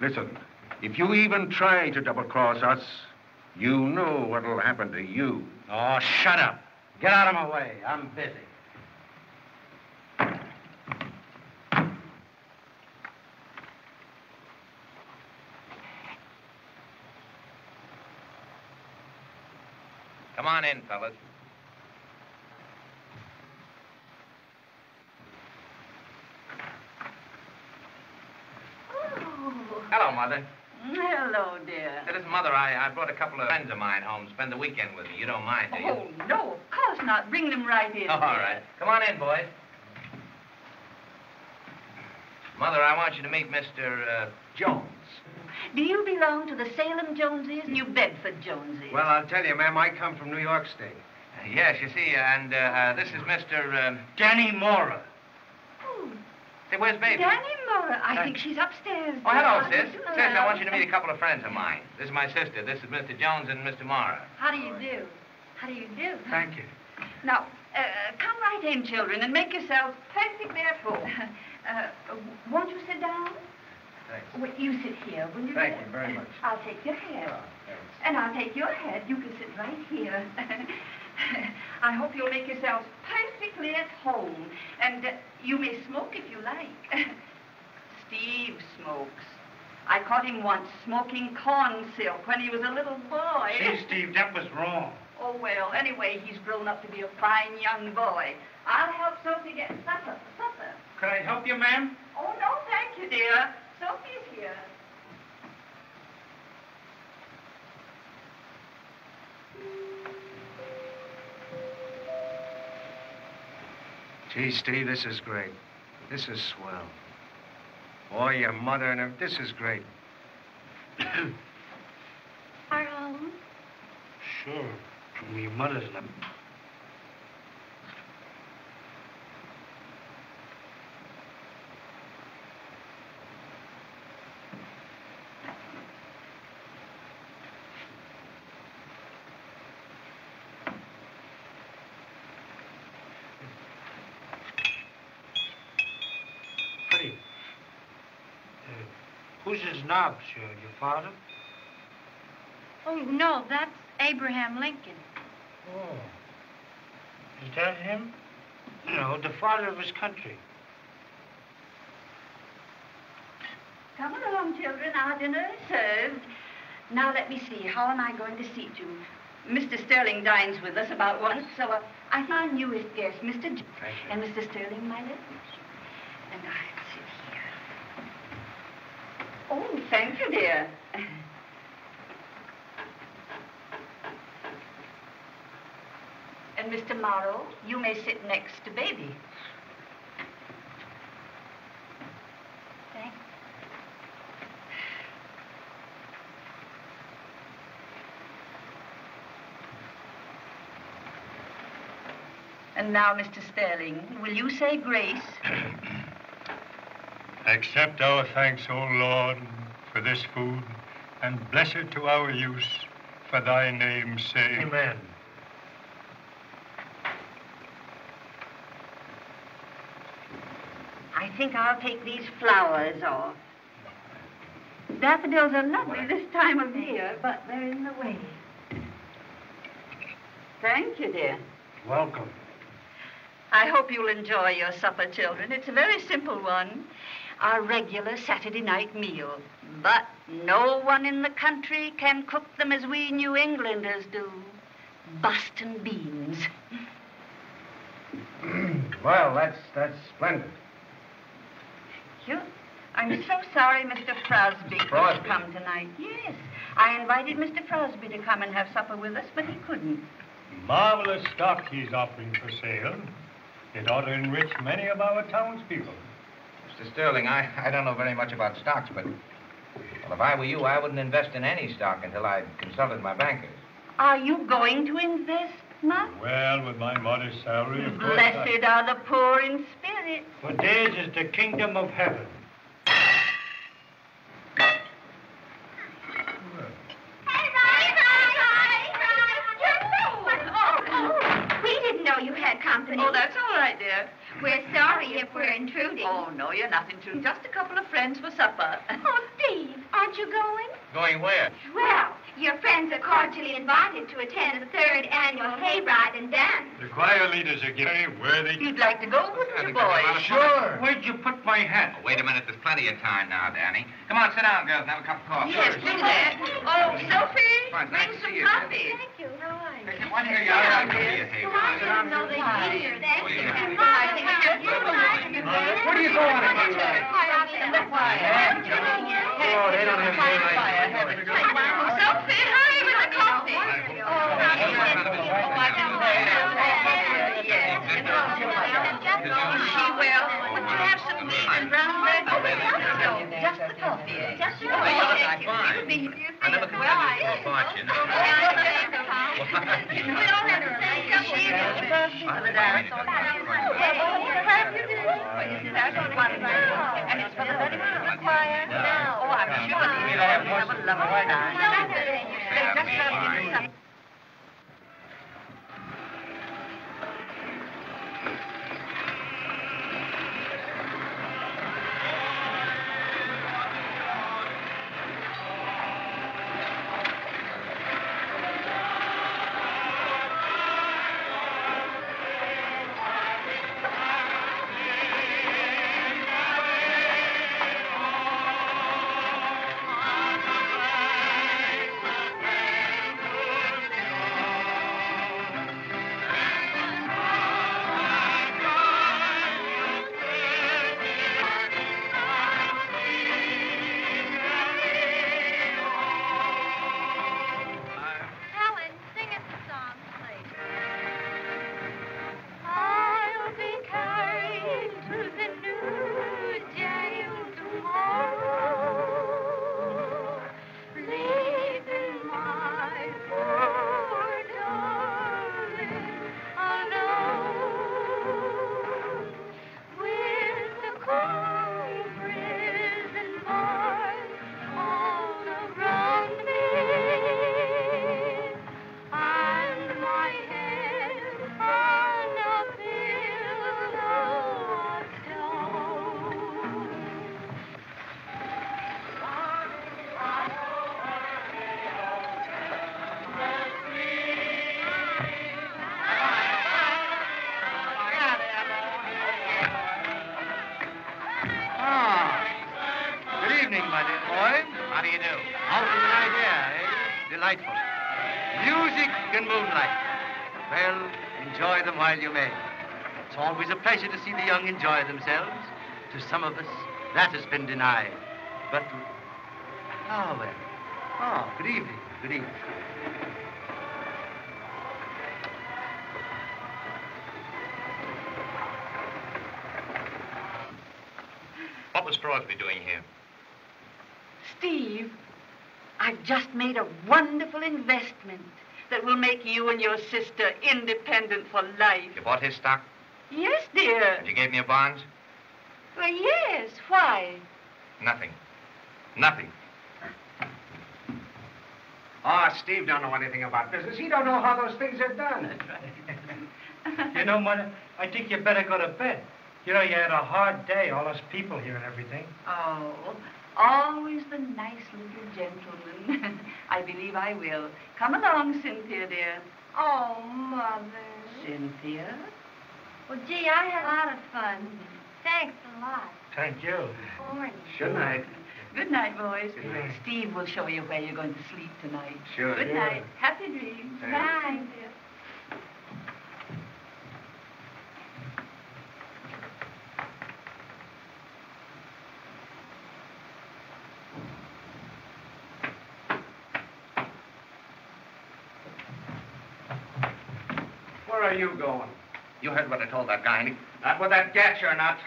Listen, if you even try to double-cross us, you know what'll happen to you. Oh, shut up. Get out of my way. I'm busy. Come on in, fellas. Hello, Mother. Hello, dear. Hey, listen, Mother, I, I brought a couple of friends of mine home to spend the weekend with me. You don't mind, do you? Oh, no, of course not. Bring them right in. Oh, all right. Come on in, boys. Mother, I want you to meet Mr. Uh, Jones. Do you belong to the Salem Joneses, New Bedford Joneses? Well, I'll tell you, ma'am, I come from New York State. Uh, yes, you see, and uh, uh, this is Mr. Um, Danny Mora. Say, where's Baby? Danny Mora. I think she's upstairs. Oh, hello, sis. Sis, I want you to meet a couple of friends of mine. This is my sister. This is Mr. Jones and Mr. Mara. How do you do? How do you do? Thank you. Now, uh, come right in, children, and make yourselves perfectly at home. <laughs> Uh, won't you sit down? Thanks. Well, you sit here, will you? Thank you very much. I'll take your head. Ah. And I'll take your head. You can sit right here. <laughs> I hope you'll make yourselves perfectly at home. And uh, you may smoke if you like. <laughs> Steve smokes. I caught him once smoking corn silk when he was a little boy. See, Steve, that was wrong. Oh, well, anyway, he's grown up to be a fine young boy. I'll help Sophie get supper supper. Could I help you, ma'am? Oh, no, thank you, dear. Sophie's here. Gee, Steve, this is great. This is swell. Boy, your mother and her, this is great. <coughs> Our home? Sure. From your mother's lap. Honey, uh, knobs? Your, father? Oh, no, that's Abraham Lincoln. Oh. Is that him? No, the father of his country. Come along, children. Our dinner is served. Now, let me see. How am I going to seat you? Mr. Sterling dines with us about once, so uh, I think our newest guest, Mr. J- and Mr. Sterling, my left. And I'll sit here. Oh, thank you, dear. And Mr. Morrow, you may sit next to Baby. Thanks. And now, Mr. Sterling, will you say grace? <clears throat> Accept our thanks, O Lord, for this food, and bless it to our use for thy name's sake. Amen. I think I'll take these flowers off. Daffodils are lovely this time of year, but they're in the way. Thank you, dear. Welcome. I hope you'll enjoy your supper, children. It's a very simple one. Our regular Saturday night meal. But no one in the country can cook them as we New Englanders do. Boston beans. <clears throat> well, that's that's splendid. You? I'm so sorry Mr. Frosby couldn't come tonight. Yes. I invited Mr. Frosby to come and have supper with us, but he couldn't. Marvelous stock he's offering for sale. It ought to enrich many of our townspeople. Mr. Sterling, I, I don't know very much about stocks, but well, if I were you, I wouldn't invest in any stock until I'd consulted my bankers. Are you going to invest, Mutt? Well, with my modest salary, of course. I- Blessed are the poor in spirit. For theirs is the kingdom of heaven. You're not intruding. Just a couple of friends for supper. <laughs> Oh, Steve, aren't you going? Going where? Well, your friends are cordially invited to attend the third annual hayride and dance. The choir leaders are giving worthy. You'd like to go, wouldn't you, think there's boys? Sure. Where'd you put my hat? Oh, wait a minute, there's plenty of time now, Danny. Come on, sit down, girls, and have a cup of coffee. Yes, do that. Oh, Sophie, Fine, bring nice some coffee. Thank you. Right. Why don't you all right to be a hayride? didn't know they did here. Thank Oh, you. yeah. And Mom, Where do you go on a hayride? In the choir. Oh, they don't have hayride. Sophie, hurry with the coffee. She will. Would you have some meat and brown bread? No, just the coffee. Just the Oh, coffee. fine. Be- I never considered for a all I'm sure. They just have to do something. Enjoy themselves. To some of us, that has been denied. But, oh, well. Oh, good evening. Good evening. What was Crosby doing here? Steve, I've just made a wonderful investment that will make you and your sister independent for life. You bought his stock? Yes, dear. You gave me a bonds? Well, yes. Why? Nothing. Nothing. Oh, Steve don't know anything about business. He don't know how those things are done. Right. You know, Mother, I think you better go to bed. You know, you had a hard day, all those people here and everything. Oh, always the nice little gentleman. <laughs> I believe I will. Come along, Cynthia, dear. Oh, Mother. Cynthia? Well, gee, I had a lot of fun. Thanks a lot. Thank you. Morning. Good night. Good night, boys. Good night. Steve will show you where you're going to sleep tonight. Sure. Good Yeah. night. Happy dreams. Thanks. Bye. Where are you going? You heard what I told that guy. and he- uh, Not with that gat, you're not.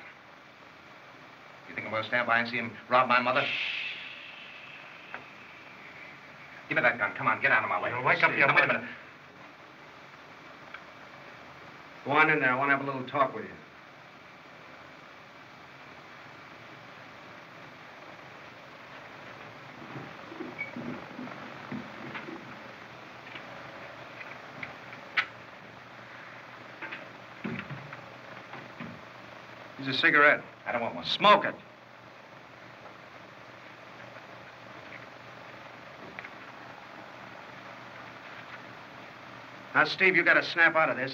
You think I'm going to stand by and see him rob my mother? Give me that gun. Come on, get out of my way. You'll wake up your wait a minute. Go on in there. I want to have a little talk with you. Cigarette. I don't want one. Smoke it. Now, Steve, you got to snap out of this.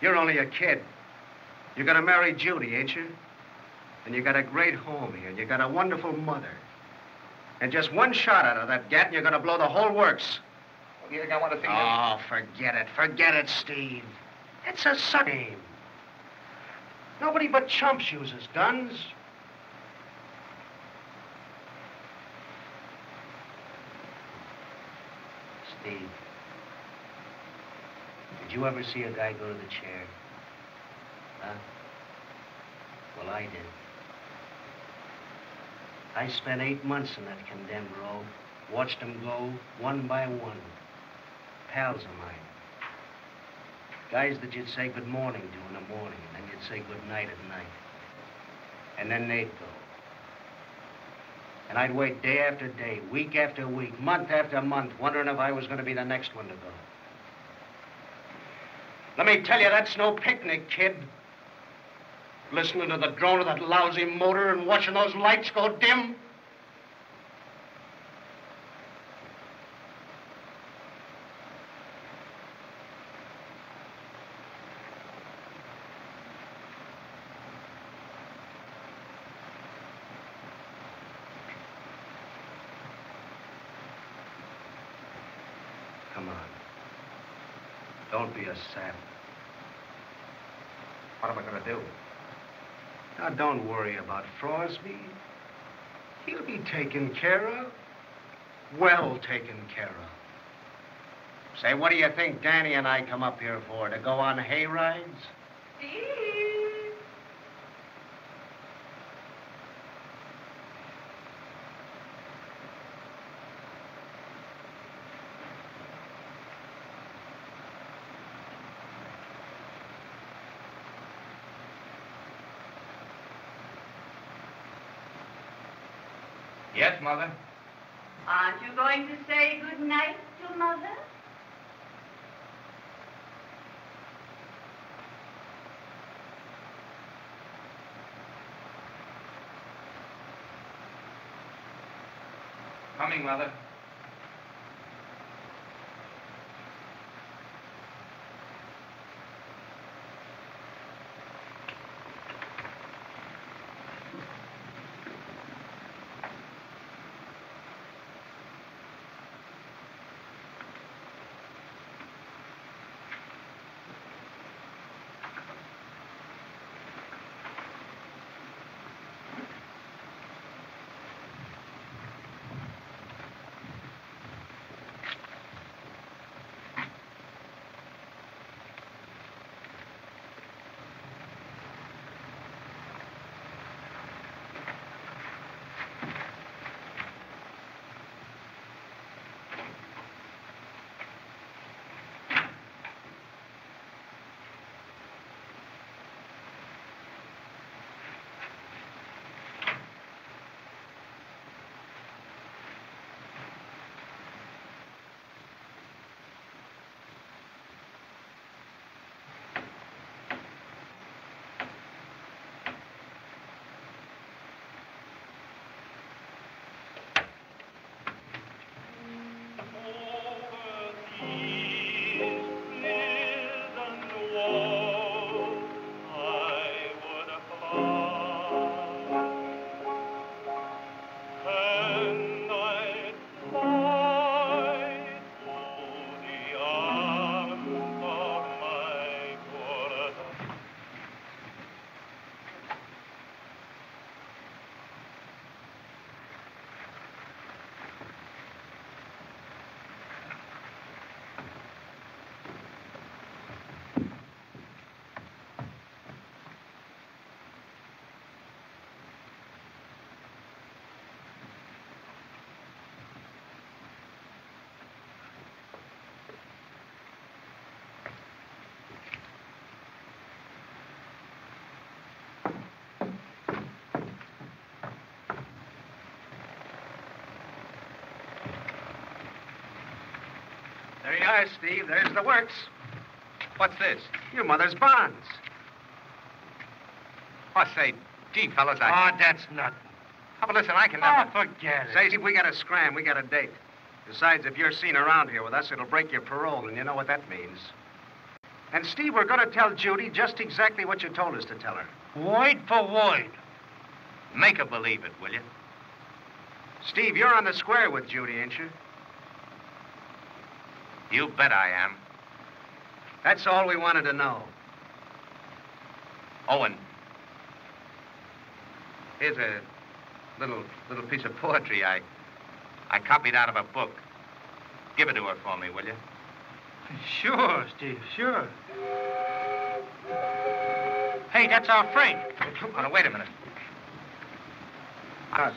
You're only a kid. You're going to marry Judy, ain't you? And you got a great home here, and you got a wonderful mother. And just one shot out of that gat, and you're going to blow the whole works. What do you think I want to think oh, of? Oh, forget it. Forget it, Steve. It's a suck game. Nobody but chumps uses guns. Steve, did you ever see a guy go to the chair? Huh? Well, I did. I spent eight months in that condemned row, watched them go one by one. Pals of mine. Guys that you'd say good morning to in the morning, and then you'd say good night at night. And then they'd go. And I'd wait day after day, week after week, month after month, wondering if I was going to be the next one to go. Let me tell you, that's no picnic, kid. Listening to the drone of that lousy motor and watching those lights go dim. Come on. A sap. What am I going to do? Now, don't worry about Frosby. He'll be taken care of. Well taken care of. Say, what do you think Danny and I come up here for? To go on hay rides? Steve! Yes, Mother? Aren't you going to say good night to Mother? Coming, Mother. more. You are, Steve. There's the works. What's this? Your mother's bonds. Oh, say, gee, fellas, I... Oh, that's nothing. Oh, How about listen, I can Oh, never... forget it. Say, we got to scram. We got a date. Besides, if you're seen around here with us, it'll break your parole, and you know what that means. And, Steve, we're going to tell Judy just exactly what you told us to tell her. Word for word. Make her believe it, will you? Steve, you're on the square with Judy, ain't you? You bet I am. That's all we wanted to know. Owen. Here's a little little piece of poetry I I copied out of a book. Give it to her for me, will you? Sure, Steve, sure. Hey, that's our friend. Oh, now, wait a minute. Us.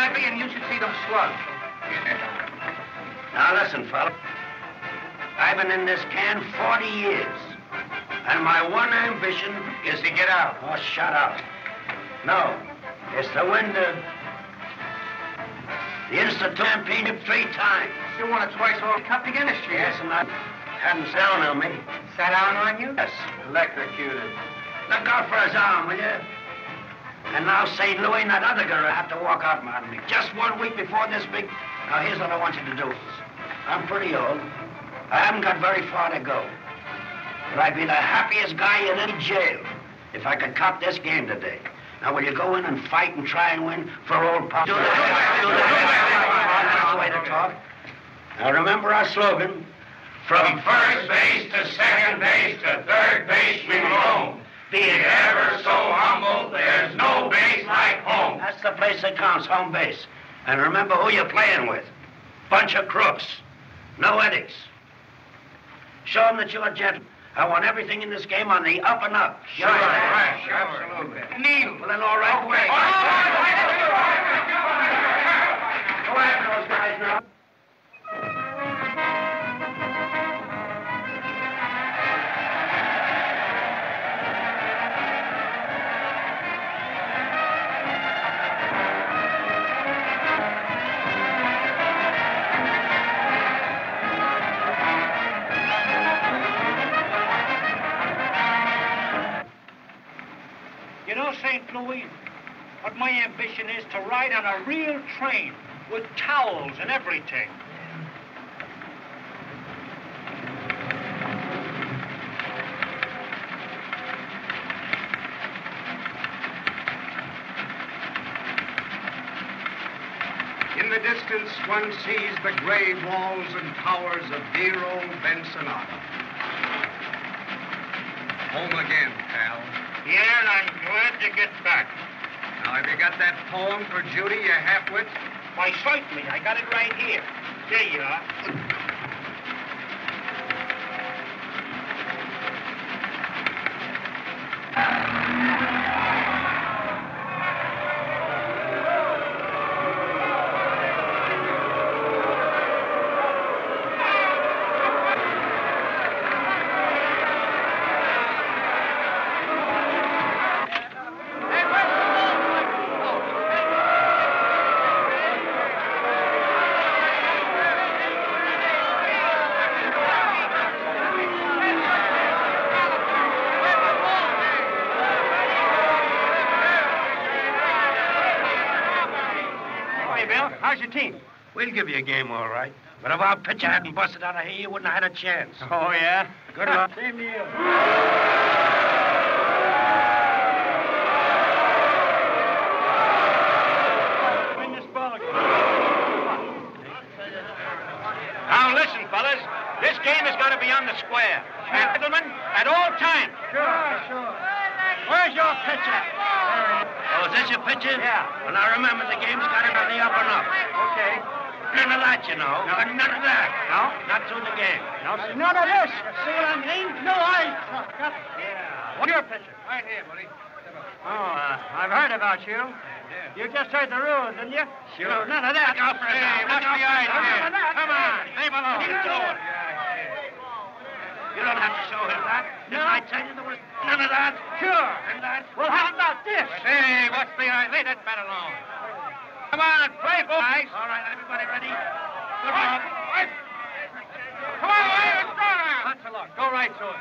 And a great family, and you should see them slug. Now listen, fella. I've been in this can 40 years. And my one ambition is to get out. Oh, shut up. No. It's to win the... The Institute Championship three times. You won it twice World Cup again this year. Yes, and I hadn't sat down on me. Sat down on you? Yes. Electrocuted. Look out for his arm, will you? And now St. Louis and that other girl have to walk out on me. Just one week before this big... Now, here's what I want you to do. I'm pretty old. I haven't got very far to go. But I'd be the happiest guy in any jail if I could cop this game today. Now, will you go in and fight and try and win for old pop? Do that. Do that. That's the way to talk. Now, remember our slogan. From first base to second base to third base we roam. Be it ever so humble, there's no base like home. That's the place that counts, home base. And remember who you're playing with. Bunch of crooks. No eddies. Show them that you're a gentleman. I want everything in this game on the up and up. Sure, right, sure, absolutely. Neil. Well, then, all right. Go after those guys now. St. Louis, what my ambition is to ride on a real train with towels and everything. In the distance, one sees the gray walls and towers of dear old Bensonata. Home again, pal. Yeah, and I'm glad to get back. Now, have you got that poem for Judy, you halfwit? Why, certainly. I got it right here. There you are. Hey, Bill, how's your team? We'll give you a game, all right. But if our pitcher hadn't busted out of here, you wouldn't have had a chance. <laughs> Oh, yeah? Good luck. Same to you. Win this ball game. Now, listen, fellas. This game has got to be on the square. Gentlemen, at all times. Sure, sure. Where's your pitcher? Oh, is this your pitcher? Yeah. Well, now remember, the game's got to be on the up and up. Okay. None of that, you know. No. None of that. No? Not through the game. No, none of this. See what I mean? No, I. Got... Yeah. What's your pitcher? Right here, buddy. Oh, uh, I've heard about you. You just heard the rules, didn't you? Sure. None of that. Look out hey, what's Look the out for idea? Come on, leave alone. What are you doing? You don't have to show him that. Didn't I tell you there was none of that? Sure. And that? Well, how about this? Say, what's the idea? Leave that bat alone. Come on, play, boys. All right, everybody ready? Come on. Come on, let's go now. Lots of luck. Go right to it.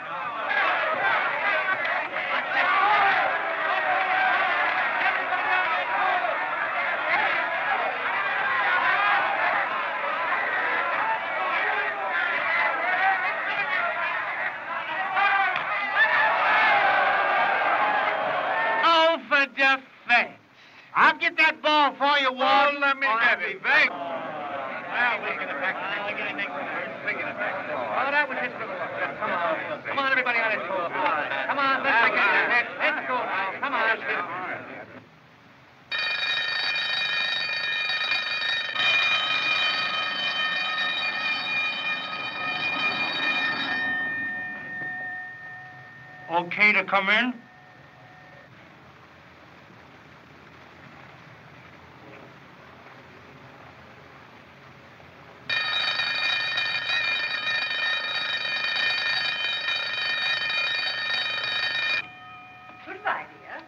Oh, defense. I'll get that ball for you, Ward. Oh, let me oh, get it. Big. Well, we'll get it back. We'll get it back. It. Oh, that was his Come on. Come on, everybody on it. Come on, let's get it. Let's go now. Come on. Okay to come in? Goodbye, dear.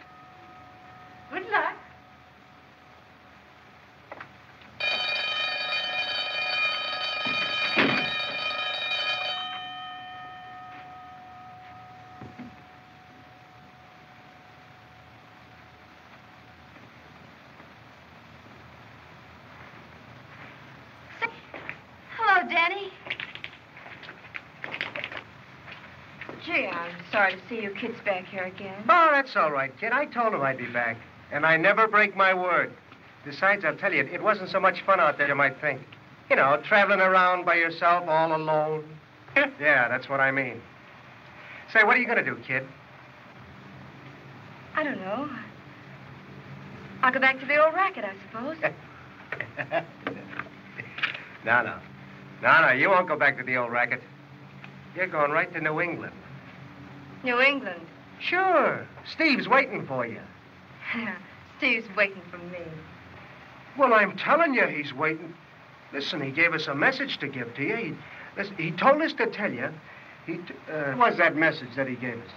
Good luck. Hello, Danny. Gee, I'm sorry to see you kids back here again. Oh, that's all right, kid. I told him I'd be back. And I never break my word. Besides, I'll tell you, it wasn't so much fun out there you might think. You know, traveling around by yourself all alone. <laughs> yeah, that's what I mean. Say, what are you going to do, kid? I don't know. I'll go back to the old racket, I suppose. <laughs> no, no. No, no, you won't go back to the old racket. You're going right to New England. New England. Sure. Steve's waiting for you. <laughs> Steve's waiting for me. Well, I'm telling you, he's waiting. Listen, he gave us a message to give to you. He, listen, he told us to tell you. He, t- uh, what was that message that he gave us?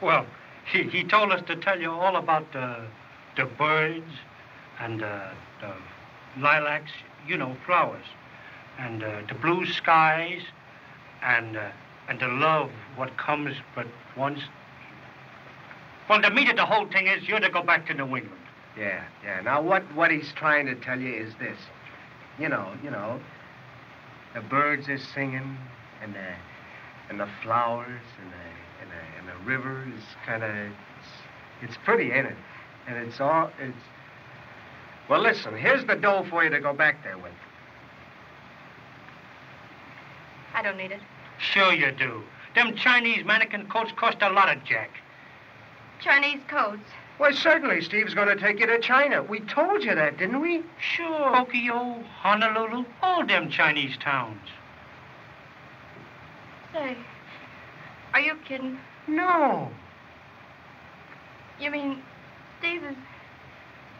Well, he, he told us to tell you all about the, the birds and uh, the lilacs, you know, flowers, and uh, the blue skies, and uh, and to love what comes but once. Well, to meat of the whole thing is you're to go back to New England. Yeah, yeah. Now, what, what he's trying to tell you is this. You know, you know, the birds are singing, and the, and the flowers, and the, and the, and the river is kind of, it's, it's pretty, ain't it? And it's all, it's... Well, listen, here's the dough for you to go back there with. I don't need it. Sure you do. Them Chinese mannequin coats cost a lot of jack. Chinese coats. Why, certainly, Steve's going to take you to China. We told you that, didn't we? Sure. Tokyo, Honolulu, all them Chinese towns. Say, are you kidding? No. You mean Steve is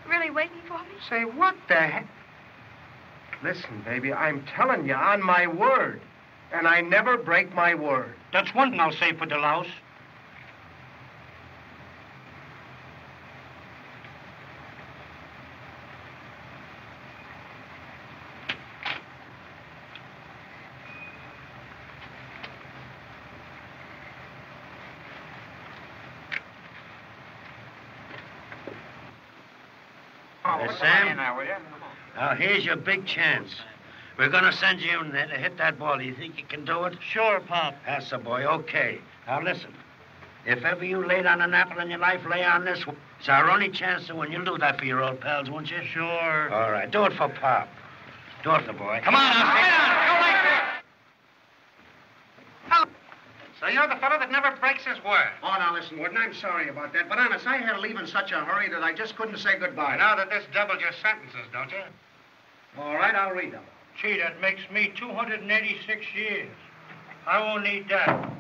really waiting for me? Say, what the heck? Listen, baby, I'm telling you on my word. And I never break my word. That's one thing I'll say for the louse. Hey, Sam. Now, here's your big chance. We're going to send you in there to hit that ball. Do you think you can do it? Sure, Pop. That's the boy. Okay. Now, listen. If ever you laid on an apple in your life, lay on this one. It's our only chance to win. You'll do that for your old pals, won't you? Sure. All right. Do it for Pop. Do it for the boy. Come on, now, stay down. Go like that. So you're the fellow that never breaks his word. Oh, now listen, Warden, I'm sorry about that, but honest, I had to leave in such a hurry that I just couldn't say goodbye. I know that this doubled your sentences, don't you? All right, I'll read them. Gee, that makes me 286 years. I won't need that.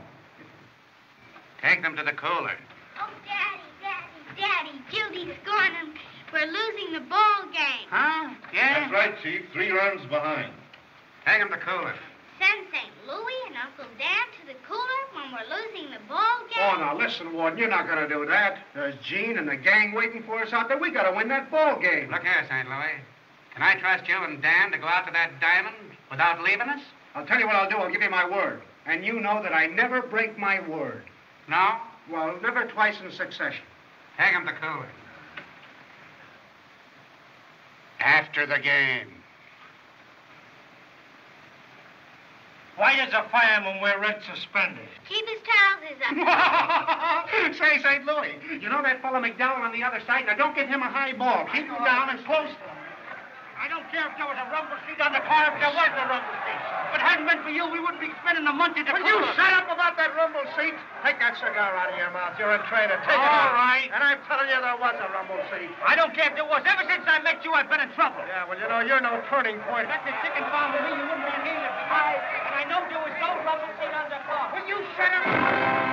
Take them to the cooler. Oh, Daddy, Daddy, Daddy, Judy's gone and we're losing the ball game. Huh? Yeah? That's right, Chief. Three runs behind. Take them to the cooler. Send St. Louis and Uncle Dan to the cooler when we're losing the ball game? Oh, now listen, Warden, you're not going to do that. There's Jean and the gang waiting for us out there. We got to win that ball game. Look here, St. Louis. Can I trust you and Dan to go out to that diamond without leaving us? I'll tell you what I'll do. I'll give you my word. And you know that I never break my word. No? Well, never twice in succession. Take him to Cooley. After the game. Why does a fireman wear red suspenders? Keep his trousers up. <laughs> Say, St. Louis, you know that fellow McDowell on the other side? Now, don't give him a high ball. Keep him down and close to. I don't care if there was a rumble seat on the car, if there wasn't a rumble seat. If it hadn't been for you, we wouldn't be spending the month at the Will you shut up about that rumble seat? Take that cigar out of your mouth. You're a traitor. Take it All out. right. And I'm telling you, there was a rumble seat. I don't care if there was. Ever since I met you, I've been in trouble. Yeah, well, you know, you're no turning point. That's a chicken farm with me. You wouldn't be here. I, and I know there was no rumble seat on the car. Will you shut up?